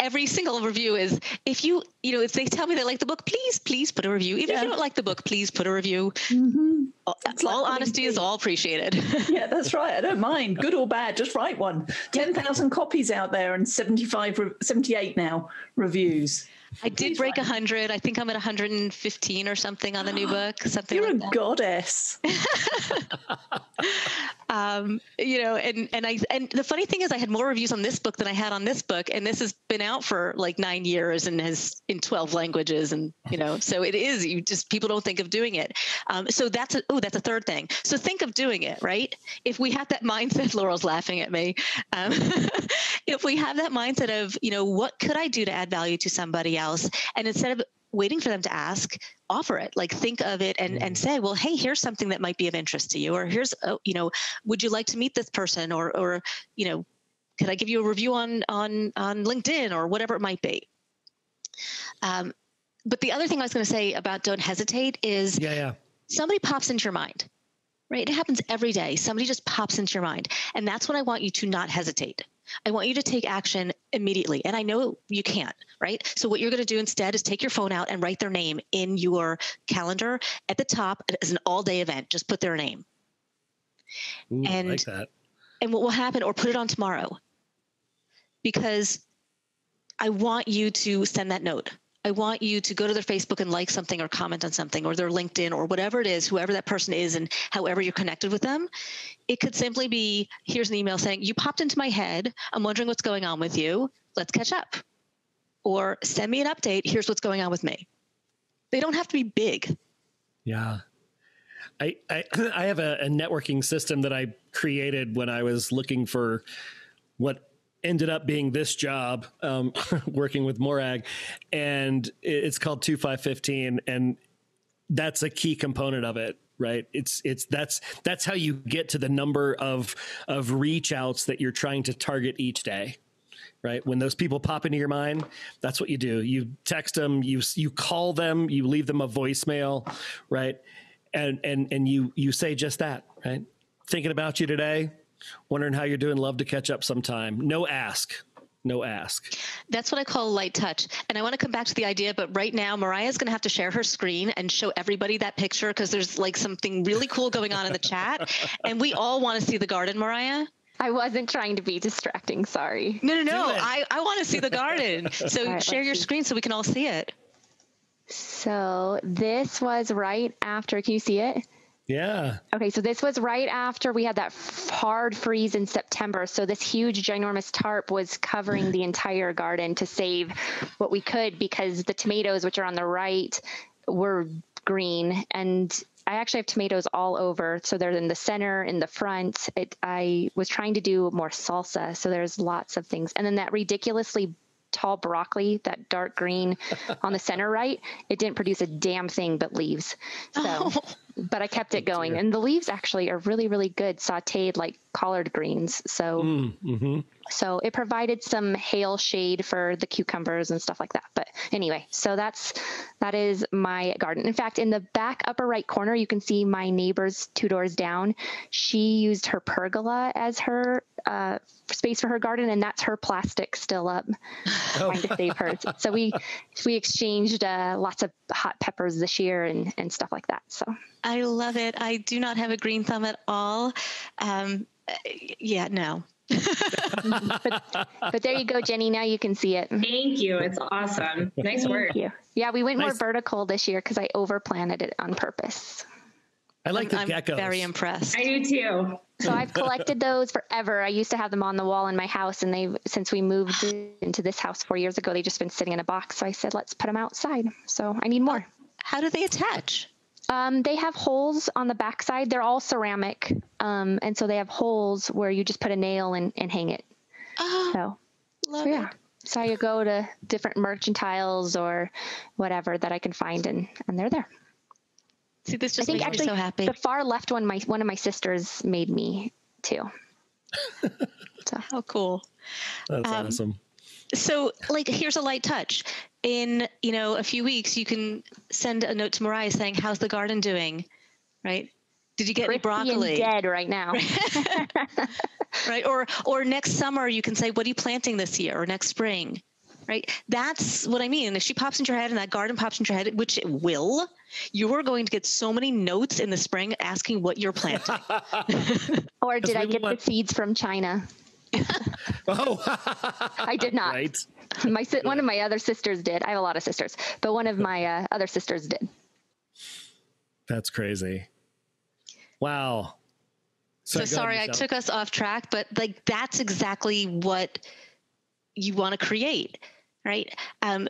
every single review is if you you know if they tell me they like the book, please please put a review. Even if you don't like the book, please put a review. Mm-hmm. All, all honesty is all appreciated. yeah, that's right. I don't mind, good or bad. Just write one. Ten thousand copies out there and 75, 78 now reviews. I did break a hundred. I think I'm at 115 or something on the new book. Something You're like a goddess. um, you know, and and I and the funny thing is, I had more reviews on this book than I had on this book, and this has been out for like nine years and has in twelve languages, and you know, so it is. You just people don't think of doing it. Um, so that's a, oh, that's a third thing. So think of doing it, right? If we have that mindset, Laurel's laughing at me. Um, if we have that mindset of, you know, what could I do to add value to somebody else, and instead of waiting for them to ask offer it like think of it and and say well hey here's something that might be of interest to you or here's uh, you know would you like to meet this person? or or you know could i give you a review on on on linkedin? or whatever it might be. Um, but the other thing i was going to say about don't hesitate is Yeah, yeah. somebody pops into your mind right? It happens every day. Somebody just pops into your mind. And that's when i want you to not hesitate i want you to take action immediately. And i know you can't right? So what you're going to do instead is take your phone out and write their name in your calendar at the top as an all day event. Just put their name. Ooh, And- like that. and what will happen or put it on tomorrow. Because i want you to send that note i want you to go to their facebook and like something or comment on something or their linkedin or whatever it is whoever that person is and however you're connected with them. It could simply be here's an email saying you popped into my head. I'm wondering what's going on with you. Let's catch up. Or send me an update. Here's what's going on with me. They don't have to be big. Yeah. I, I, I have a, a networking system that I created when I was looking for what ended up being this job, um, working with Morag, and it's called 2515. And that's a key component of it right? It's it's that's that's how you get to the number of of reach outs that you're trying to target each day right? When those people pop into your mind that's what you do. You text them you you call them you leave them a voicemail right? And and and you you say just that right? Thinking about you today wondering how you're doing love to catch up sometime no ask no ask That's what I call a light touch. And I want to come back to the idea, but right now, Mariah's going to have to share her screen and show everybody that picture because there's like something really cool going on in the chat. And we all want to see the garden, Mariah. I wasn't trying to be distracting. Sorry. No, no, no. I, I want to see the garden. So All right, share your see. screen so we can all see it. So this was right after. Can you see it? Yeah Okay, so this was right after we had that f- hard freeze in September. So this huge, ginormous tarp was covering the entire garden to save what we could because the tomatoes, which are on the right, were green. And I actually have tomatoes all over. So they're in the center, in the front. It, I was trying to do more salsa. So there's lots of things. And then that ridiculously tall broccoli, that dark green on the center right, it didn't produce a damn thing but leaves. So, but I kept it going. And the leaves actually are really, really good sauteed like collard greens. So, mm-hmm. so it provided some hail shade for the cucumbers and stuff like that. But anyway, so that's that is my garden. In fact, in the back upper right corner, you can see my neighbor's two doors down. She used her pergola as her uh, space for her garden, and that's her plastic still up, trying to save hers. So we we exchanged uh, lots of hot peppers this year and and stuff like that. So I love it. I do not have a green thumb at all. Um, yeah, no. but there you go, Jenny. Now you can see it. Thank you. It's awesome. Nice work. Thank you. Yeah, we went more vertical this year because I overplanted it on purpose. i like the I'm very impressed. I do too. So I've collected those forever. I used to have them on the wall in my house, and they since we moved into this house four years ago, they've just been sitting in a box. So I said, let's put them outside. So I need more. How do they attach? Um, they have holes on the backside. They're all ceramic, um, and so they have holes where you just put a nail and, and hang it. Oh, So, love so yeah. it. So I go to different merchantiles or whatever that I can find, and and they're there. See, this just I think makes actually me so happy. the far left one, my one of my sisters made me too. So. How cool. that's Um, awesome So, like, here's a light touch. In you know a few weeks, you can send a note to Mariah saying, "How's the garden doing?" Right? Did you get any Crispy and broccoli? dead right now. Right? Or or next summer, you can say, "What are you planting this year?" Or next spring. right? That's what I mean. And if she pops into your head and that garden pops into your head, which it will, you are going to get so many notes in the spring asking what you're planting. or did I get want- the seeds from China? Oh, I did not. right. My si- one of my other sisters did. I have a lot of sisters, but one of my uh, other sisters did. That's crazy. Wow. so go ahead, sorry, I took us off track, but like that's exactly what you want to create, right? Um,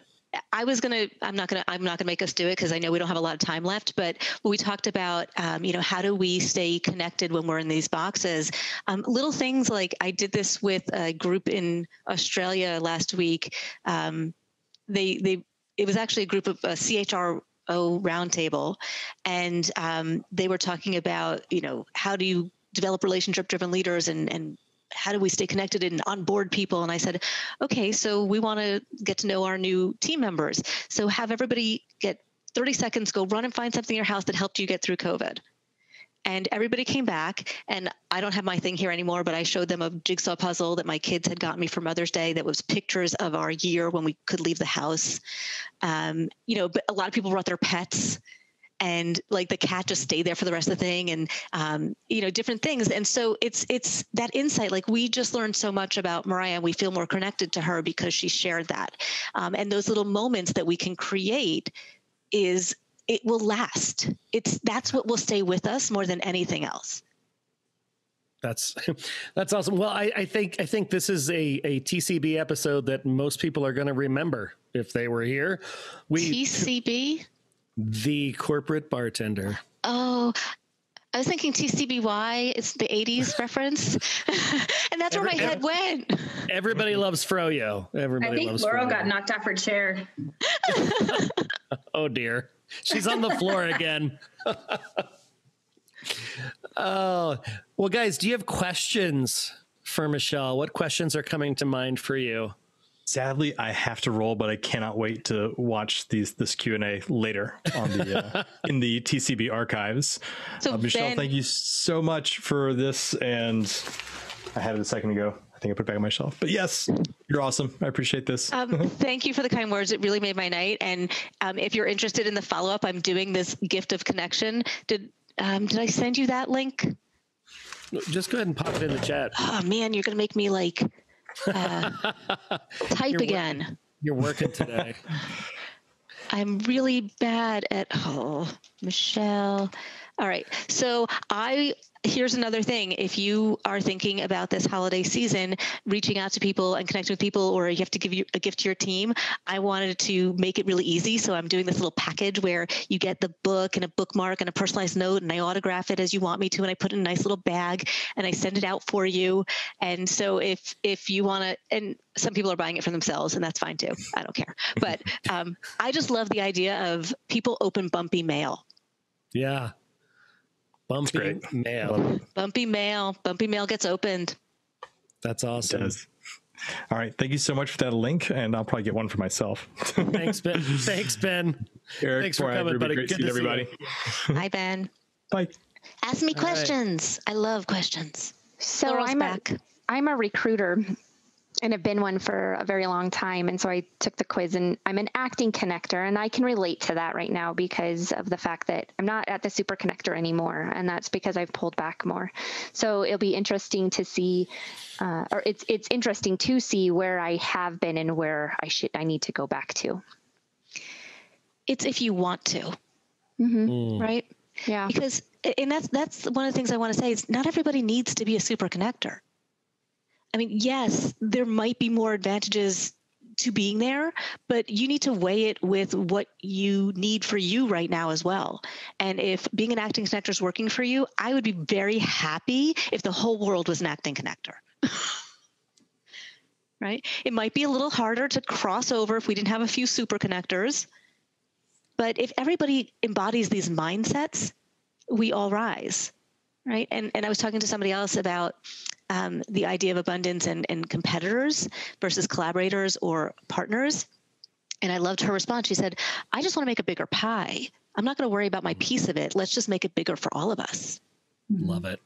I was gonna. I'm not gonna. I'm not gonna make us do it because I know we don't have a lot of time left. But we talked about, um, you know, how do we stay connected when we're in these boxes? Um, little things like I did this with a group in Australia last week. Um, they they it was actually a group of a CHRO roundtable, and um, they were talking about, you know, how do you develop relationship driven leaders and and how do we stay connected and onboard people? And I said, okay, so we want to get to know our new team members. So have everybody get 30 seconds, go run and find something in your house that helped you get through COVID. And everybody came back, and I don't have my thing here anymore, but I showed them a jigsaw puzzle that my kids had gotten me for Mother's Day that was pictures of our year when we could leave the house. Um, you know, but a lot of people brought their pets and like the cat just stayed there for the rest of the thing and um, you know different things. And so it's it's that insight like we just learned so much about mariah and we feel more connected to her because she shared that. Um, and those little moments that we can create is it will last. It's that's what will stay with us more than anything else. That's that's awesome. Well, I, I think I think this is a, a TCB episode that most people are going to remember if they were here. We tcb the corporate bartender. oh I was thinking TCBY. It's the 80s reference. and that's where my Every- head went. Everybody loves Froyo. Everybody I think loves Laurel Froyo. got knocked off her chair. Oh dear. She's on the floor again. oh, well, guys, do you have questions for Michelle? What questions are coming to mind for you? Sadly, I have to roll, but I cannot wait to watch these this Q and A later on the uh, in the TCB archives. So uh, Michelle, Ben- thank you so much for this, and I had it a second ago. I think I put it back on my shelf. But yes, you're awesome. I appreciate this. Um, thank you for the kind words. It really made my night. And um, if you're interested in the follow up, I'm doing this gift of connection. Did um, did I send you that link? Just go ahead and pop it in the chat. Oh man, you're gonna make me like uh, type You're again. You're working today. I'm really bad at oh Michelle. All right. So I here's another thing. If you are thinking about this holiday season, reaching out to people and connecting with people, or you have to give you a gift to your team, I wanted to make it really easy. So I'm doing this little package where you get the book and a bookmark and a personalized note, and I autograph it as you want me to, and I put it in a nice little bag and I send it out for you. And so if if you want to, and some people are buying it for themselves, and that's fine too. I don't care. But um, I just love the idea of people open bumpy mail. Yeah. Bumpy great. mail. Bumpy mail. Bumpy mail gets opened. That's It awesome. does. All right. Thank you so much for that link, and I'll probably get one for myself. Thanks, Ben. Thanks, Ben. Eric, Thanks for Brian, coming, it'd be buddy. Great Good seeing to see you. everybody. Hi, Ben. Bye. Ask me All right. questions. I love questions. So Laurel's I'm back. a, I'm a recruiter and have been one for a very long time. And so I took the quiz and I'm an acting connector and I can relate to that right now because of the fact that I'm not at the super connector anymore. And that's because I've pulled back more. So it'll be interesting to see, uh, or it's, it's interesting to see where I have been and where I should, I need to go back to. It's if you want to, hmm right? Yeah. Because, and that's that's one of the things I want to say is not everybody needs to be a super connector. I mean, yes, there might be more advantages to being there, but you need to weigh it with what you need for you right now as well. And if being an acting connector is working for you, I would be very happy if the whole world was an acting connector. right? It might be a little harder to cross over if we didn't have a few super connectors. But if everybody embodies these mindsets, we all rise, right? And and I was talking to somebody else about um, the idea of abundance and, and competitors versus collaborators or partners. And I loved her response. She said, I just want to make a bigger pie. I'm not going to worry about my piece of it. Let's just make it bigger for all of us. Love it.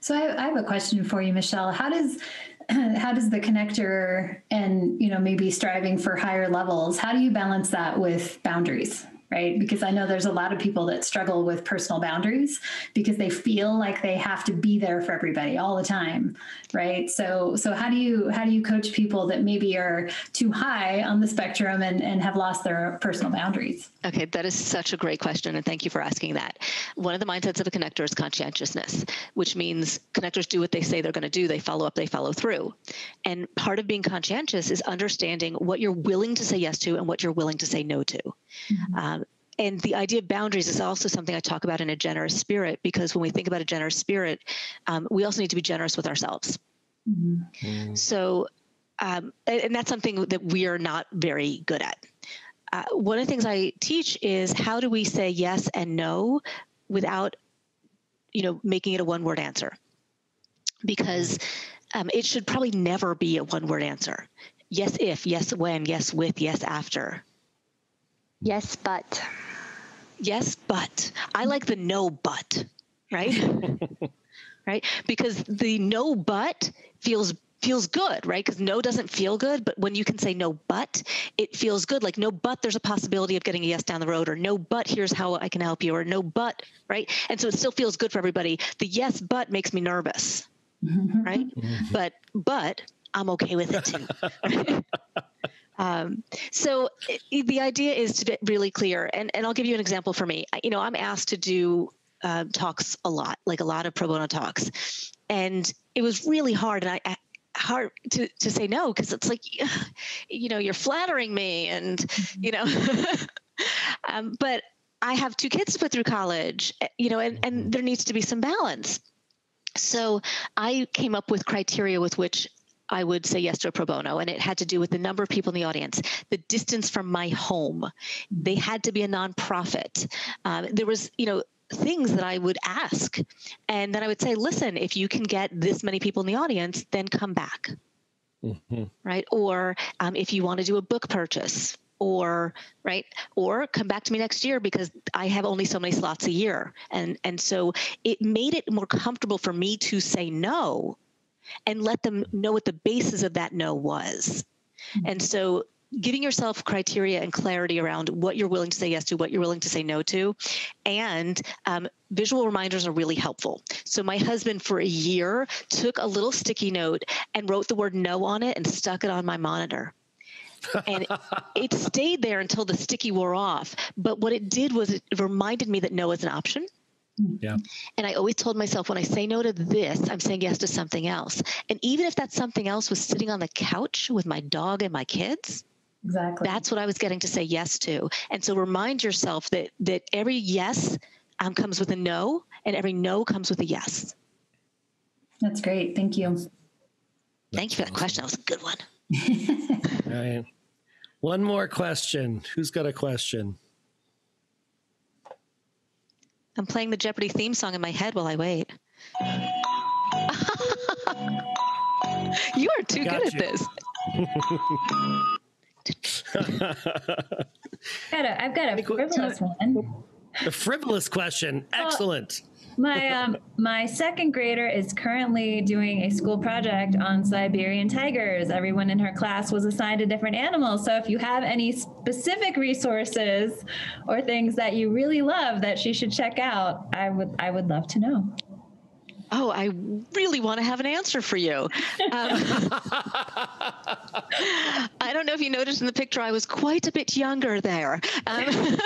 So I, I have a question for you, Michelle. How does how does the connector and you know maybe striving for higher levels how do you balance that with boundaries right? Because I know there's a lot of people that struggle with personal boundaries because they feel like they have to be there for everybody all the time, right? So so how do you how do you coach people that maybe are too high on the spectrum and, and have lost their personal boundaries? Okay, that is such a great question, and thank you for asking that. One of the mindsets of a connector is conscientiousness, which means connectors do what they say they're going to do. They follow up, they follow through. And part of being conscientious is understanding what you're willing to say yes to and what you're willing to say no to. Mm-hmm. Um, and the idea of boundaries is also something I talk about in a generous spirit because when we think about a generous spirit, um, we also need to be generous with ourselves. Mm-hmm. So, um, and, and, that's something that we are not very good at. Uh, one of the things I teach is how do we say yes and no without, you know, making it a one-word answer, because um, it should probably never be a one-word answer. Yes, if, yes, when, yes, with, yes, after. Yes, but. Yes, but. I like the no but, right? right? Because the no but feels feels good, right? Because no doesn't feel good, but when you can say no but, it feels good. Like no but there's a possibility of getting a yes down the road, or no but here's how I can help you, or no but, right? And so it still feels good for everybody. The yes but makes me nervous, mm-hmm. right? Mm-hmm. But but I'm okay with it too. Um, so it, the idea is to be really clear, and, and I'll give you an example for me. You know, I'm asked to do uh, talks a lot, like a lot of pro bono talks, and it was really hard. And I, I hard to, to say no because it's like you know you're flattering me and mm-hmm. you know um, but i have two kids to put through college eh, you know and, and mm-hmm. there needs to be some balance so i came up with criteria with which I would say yes to a pro bono, and it had to do with the number of people in the audience, the distance from my home. They had to be a nonprofit. Um, there was, you know, things that I would ask, and then I would say, listen, if you can get this many people in the audience, then come back. Mm-hmm. Right. Or um, if you want to do a book purchase, or right or come back to me next year because i have only so many slots a year and and so it made it more comfortable for me to say no and let them know what the basis of that no was. Mm-hmm. And so giving yourself criteria and clarity around what you're willing to say yes to, what you're willing to say no to, and um, visual reminders are really helpful. So my husband, for a year, took a little sticky note and wrote the word no on it and stuck it on my monitor. and it stayed there until the sticky wore off. But what it did was it reminded me that no is an option. Yeah. And I always told myself when I say no to this, I'm saying yes to something else. And even if that something else was sitting on the couch with my dog and my kids, exactly. That's what I was getting to say yes to. And so remind yourself that that every yes um, comes with a no, and every no comes with a yes. That's great. Thank you. Thank you for that question. That was a good one. All right. One more question. Who's got a question? I'm playing the Jeopardy theme song in my head while I wait. you are too good you. at this. got a, I've got a frivolous one. The frivolous question. Excellent. My um, my second grader is currently doing a school project on Siberian tigers. Everyone in her class was assigned a different animal. So if you have any specific resources or things that you really love that she should check out, I would I would love to know. Oh, I really want to have an answer for you. Um, I don't know if you noticed in the picture, I was quite a bit younger there. Um,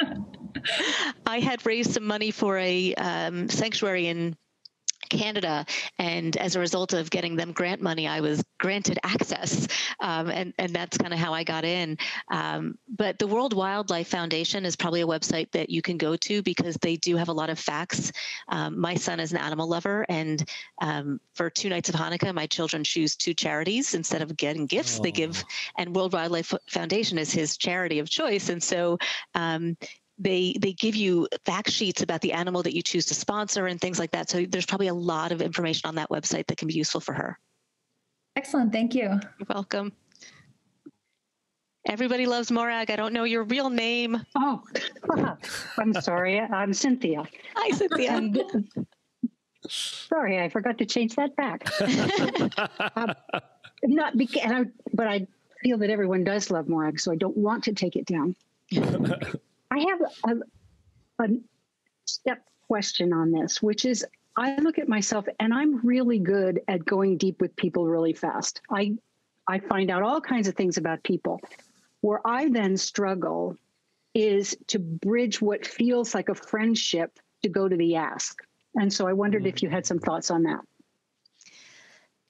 I had raised some money for a um, sanctuary in Canada, and as a result of getting them grant money, I was granted access, um, and and that's kind of how I got in. Um, but the World Wildlife Foundation is probably a website that you can go to because they do have a lot of facts. Um, my son is an animal lover, and um, for two nights of Hanukkah, my children choose two charities instead of getting gifts. Oh. They give, and World Wildlife Foundation is his charity of choice, and so um, they they give you fact sheets about the animal that you choose to sponsor and things like that. So there's probably a lot of information on that website that can be useful for her. Excellent. Thank you. You're welcome. Everybody loves Morag. I don't know your real name. Oh, I'm sorry. I'm Cynthia. Hi, Cynthia. And Sorry, I forgot to change that back. um, not because, but I feel that everyone does love Morag, so I don't want to take it down. I have a, a step question on this, which is I look at myself and I'm really good at going deep with people really fast. I I find out all kinds of things about people. Where I then struggle is to bridge what feels like a friendship to go to the ask. And so I wondered mm. if you had some thoughts on that.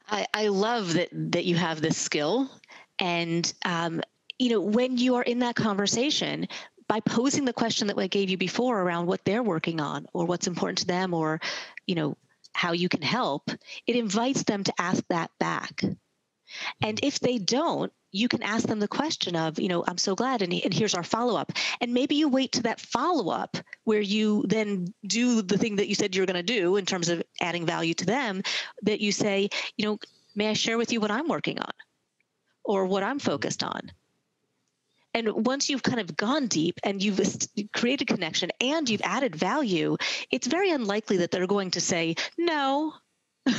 I, I love that that you have this skill, and um, you know when you are in that conversation, by posing the question that I gave you before around what they're working on or what's important to them or, you know, how you can help, it invites them to ask that back. And if they don't, you can ask them the question of, you know, I'm so glad, and, and here's our follow up. And maybe you wait to that follow up where you then do the thing that you said you're going to do in terms of adding value to them, that you say, you know, may I share with you what I'm working on or what I'm focused on? And once you've kind of gone deep and you've created connection and you've added value, it's very unlikely that they're going to say no.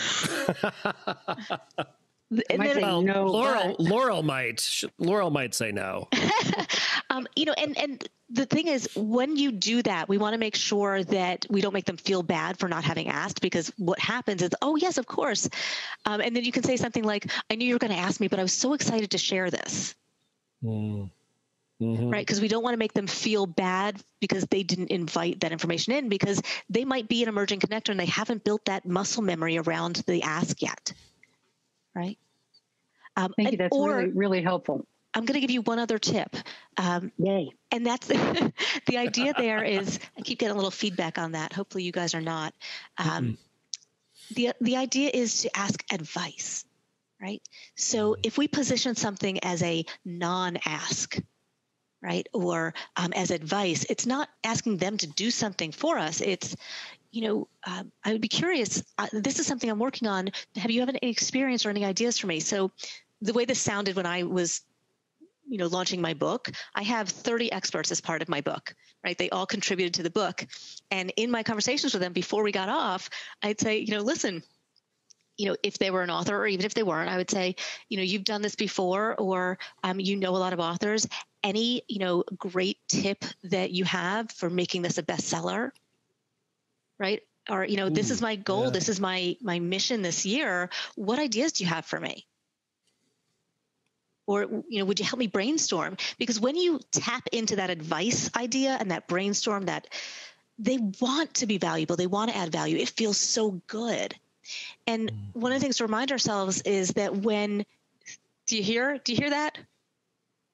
And then, well, no, Laurel, but... Laurel might, Laurel might say no. um, you know, and and the thing is, when you do that, we want to make sure that we don't make them feel bad for not having asked, because what happens is, oh yes, of course, um, and then you can say something like, "I knew you were going to ask me, but I was so excited to share this." Mm. Mm-hmm. right? Because we don't want to make them feel bad because they didn't invite that information in because they might be an emerging connector and they haven't built that muscle memory around the ask yet, right? Um, Thank you. That's or, really, really helpful. I'm going to give you one other tip. Um, Yay. And that's the idea there is, I keep getting a little feedback on that. Hopefully you guys are not. Um, mm-hmm. the, the idea is to ask advice, right? So if we position something as a non ask, right? Or um, as advice. It's not asking them to do something for us. It's, you know, um, I would be curious. Uh, this is something I'm working on. Have you have any experience or any ideas for me? So, the way this sounded when I was, you know, launching my book, I have 30 experts as part of my book, right? They all contributed to the book, and in my conversations with them before we got off, I'd say, you know, listen, you know, if they were an author or even if they weren't, I would say, you know, you've done this before or um, you know a lot of authors. Any you know great tip that you have for making this a bestseller? Right? Or you know Ooh, this is my goal yeah. this is my my mission this year. What ideas do you have for me? Or you know would you help me brainstorm? Because when you tap into that advice idea and that brainstorm that they want to be valuable they want to add value it feels so good and mm. one of the things to remind ourselves is that when do you hear do you hear that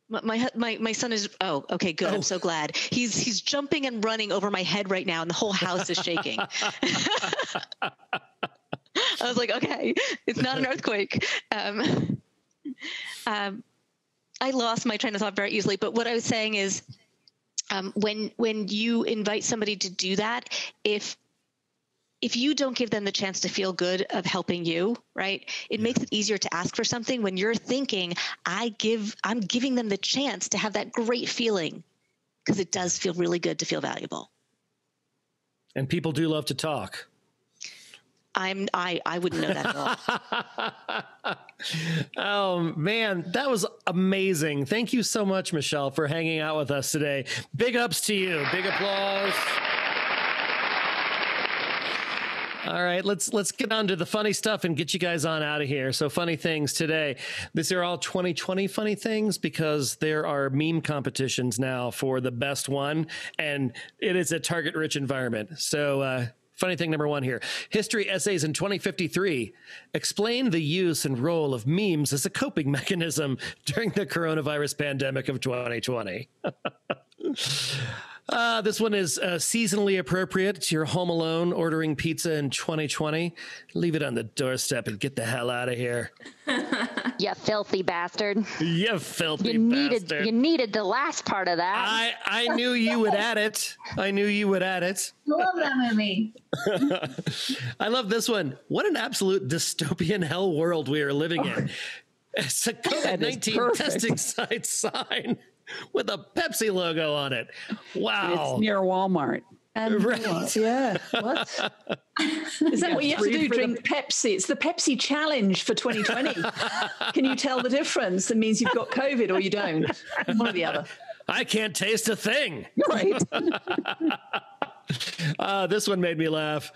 my my my son is oh okay good oh. I'm so glad he's he's jumping and running over my head right now and the whole house is shaking. I was like okay it's not an earthquake. Um, um, I lost my train of thought very easily, but what I was saying is um, when when you invite somebody to do that, if if you don't give them the chance to feel good of helping you right it makes it easier to ask for something when you're thinking i give i'm giving them the chance to have that great feeling because it does feel really good to feel valuable and people do love to talk I'm I I wouldn't know that at all. oh man, that was amazing. Thank you so much, Michelle, for hanging out with us today. Big ups to you. Big applause. All right, let's let's get on to the funny stuff and get you guys on out of here. So funny things today. These are all 2020 funny things because there are meme competitions now for the best one, and it is a target rich environment. So uh, Funny thing number one here History Essays in 2053 explain the use and role of memes as a coping mechanism during the coronavirus pandemic of 2020. Uh, this one is uh, seasonally appropriate. You're home alone ordering pizza in 2020. Leave it on the doorstep and get the hell out of here. you filthy bastard. You filthy you needed, bastard. You needed the last part of that. I, I knew you would add it. I knew you would add it. I love that movie. I love this one. What an absolute dystopian hell world we are living in. It's a COVID 19 testing site sign with a Pepsi logo on it. Wow. It's near Walmart. And Right. yeah, what? Is that what you have to do? for the- Drink Pepsi. It's the Pepsi challenge for 2020. Can you tell the difference? That means you've got COVID or you don't. One or the other. I can't taste a thing. Right. Uh, this one made me laugh.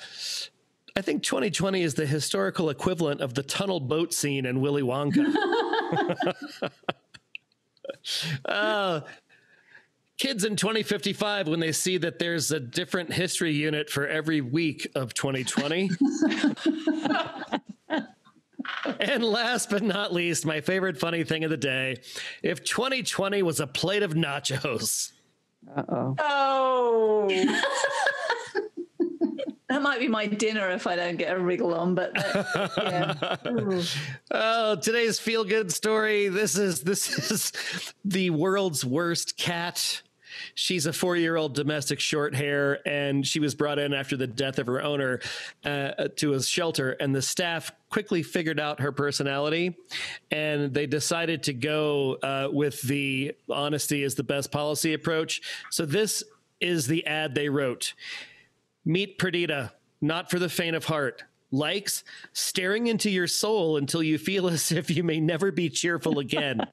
I think 2020 is the historical equivalent of the tunnel boat scene in Willy Wonka. Uh, kids in 2055, when they see that there's a different history unit for every week of 2020. and last but not least, my favorite funny thing of the day if 2020 was a plate of nachos. Uh oh. That might be my dinner if I don't get a wriggle on, but yeah. Oh, today's feel good story. This is this is the world's worst cat. She's a four-year-old domestic short hair, and she was brought in after the death of her owner uh, to a shelter. And the staff quickly figured out her personality, and they decided to go uh, with the honesty is the best policy approach. So this is the ad they wrote. Meet Perdita, not for the faint of heart. Likes staring into your soul until you feel as if you may never be cheerful again.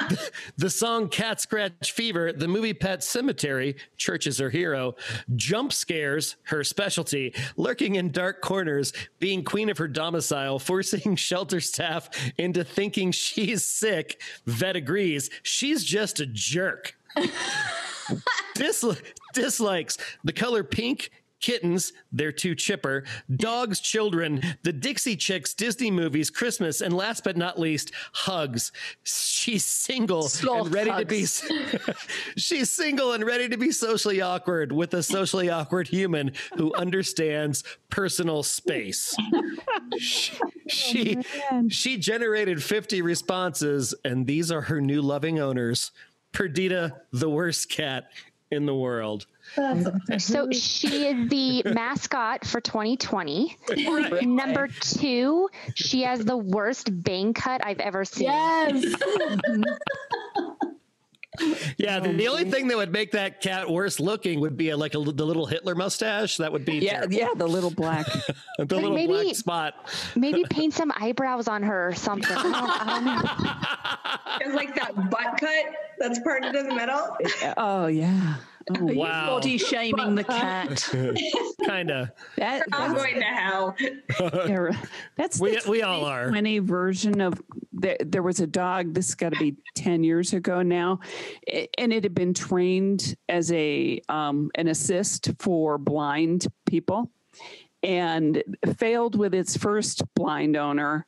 the song Cat Scratch Fever, the movie Pet Sematary, Church is her hero, jump scares, her specialty, lurking in dark corners, being queen of her domicile, forcing shelter staff into thinking she's sick. Vet agrees. She's just a jerk. Disli- dislikes the color pink. Kittens, they're too chipper. Dogs, children, the Dixie Chicks, Disney movies, Christmas, and last but not least, hugs. She's single Sloth and ready to be. She's single and ready to be socially awkward with a socially awkward human who understands personal space. she she, she generated 50 responses, and these are her new loving owners. Perdita, the worst cat in the world. So she is the mascot for 2020. Number two, she has the worst bang cut I've ever seen. Yes. Yeah, the, the only thing that would make that cat worse looking would be a, like a, the little Hitler mustache. That would be Yeah, terrible. yeah, the little black. the little maybe- black spot. Maybe paint some eyebrows on her or something. I don't, I don't know. It's like that butt cut that's parted in the middle. Oh yeah. Oh, Are you Wow. body shaming the cat? Kinda. that, I'm that's, going to hell. yeah, that's We the we all are. 2020 version of there, there was a dog this got to be 10 years ago now and it had been trained as a um, an assist for blind people and failed with its first blind owner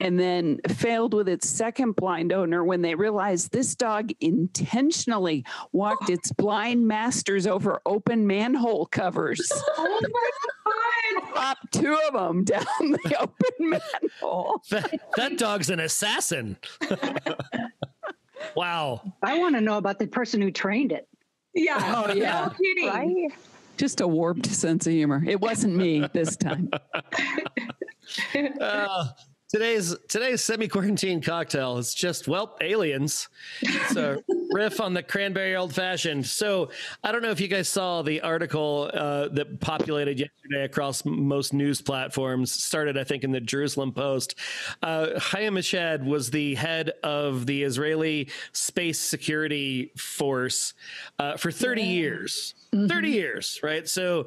and then failed with its second blind owner when they realized this dog intentionally walked its blind masters over open manhole covers Oh my god! popped two of them down the open manhole That, that dog's an assassin. wow. I want to know about the person who trained it. Yeah. Oh, yeah. No kidding. Right? just a warped sense of humor. It wasn't me this time. Uh, today's today's semi quarantine cocktail is just well aliens. So riff on the cranberry old fashioned. So I don't know if you guys saw the article uh, that populated yesterday across most news platforms. Started I think in the Jerusalem Post. Uh, Haim Eshed was the head of the Israeli Space Security Force uh, for 30 years. 30 years, right? So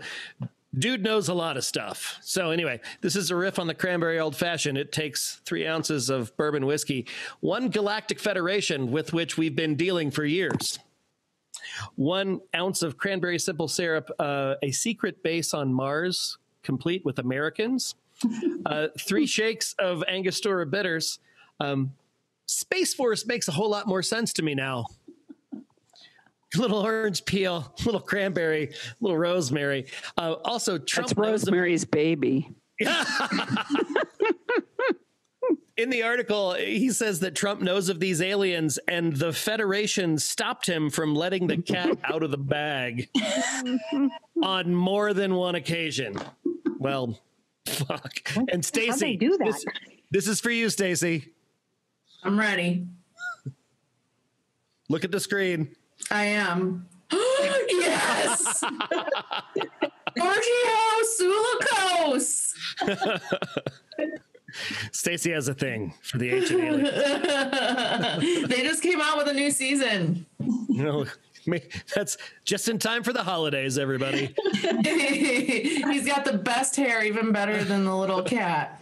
dude knows a lot of stuff. So anyway, this is a riff on the cranberry old fashioned. It takes three ounces of bourbon whiskey, one galactic federation with which we've been dealing for years. One ounce of cranberry simple syrup, uh, a secret base on Mars, complete with Americans. Uh, three shakes of Angostura bitters. Um, Space Force makes a whole lot more sense to me now little orange peel, little cranberry, little rosemary. Uh, also, Trump That's knows Rosemary's Baby. in the article, he says that Trump knows of these aliens, and the Federation stopped him from letting the cat out of the bag on more than one occasion. Well, fuck. And How'd Stacy, do that? This, this is for you, Stacy. I'm ready. Look at the screen. I am. yes! Yes. Giorgio Tsoukalos. Stacy has a thing for the ancient aliens. they just came out with a new season. You know, me- that's just in time for the holidays, everybody. He's got the best hair, even better than the little cat.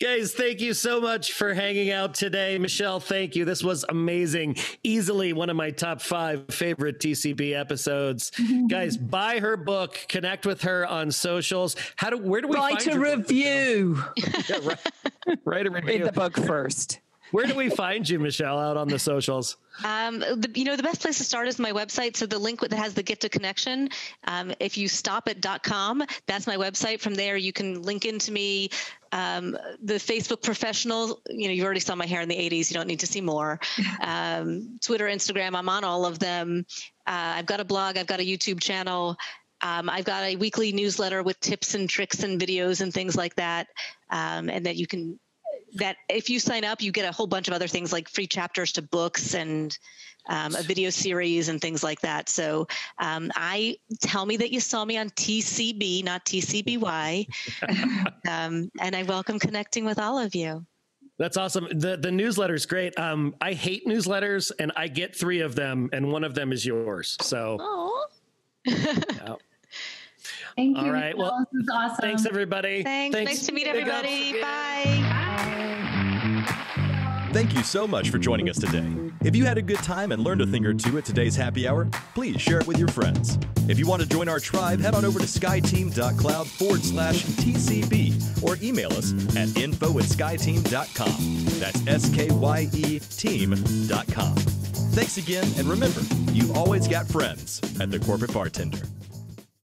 Guys, thank you so much for hanging out today. Michelle, thank you. This was amazing. Easily one of my top five favorite TCB episodes. Guys, buy her book, connect with her on socials. How do where do we Write find a your book, review. Michelle? Write, write a review. Read the book first. Where do we find you, Michelle, out on the socials? Um, the, you know, the best place to start is my website. So the link that has the Get to Connection, um, if you stop at .com, that's my website. From there, you can link into me. Um, the Facebook professional, you know, you already saw my hair in the 80s. You don't need to see more. Um, Twitter, Instagram, I'm on all of them. Uh, I've got a blog. I've got a YouTube channel. Um, I've got a weekly newsletter with tips and tricks and videos and things like that. Um, and that you can that if you sign up, you get a whole bunch of other things like free chapters to books and um, a video series and things like that. So um, I tell me that you saw me on TCB, not TCBY, um, and I welcome connecting with all of you. That's awesome. The the newsletter is great. Um, I hate newsletters, and I get three of them, and one of them is yours. So, yeah. Thank All you. right. Well, Michelle. this is awesome. thanks everybody. Thanks. Nice to meet everybody. Bye. Thank you so much for joining us today. If you had a good time and learned a thing or two at today's happy hour, please share it with your friends. If you want to join our tribe, head on over to skyeteam.cloud forward slash TCB or email us at info at skyeteam.com. That's S K Y E team.com. Thanks again, and remember, you've always got friends at the Corporate Bartender.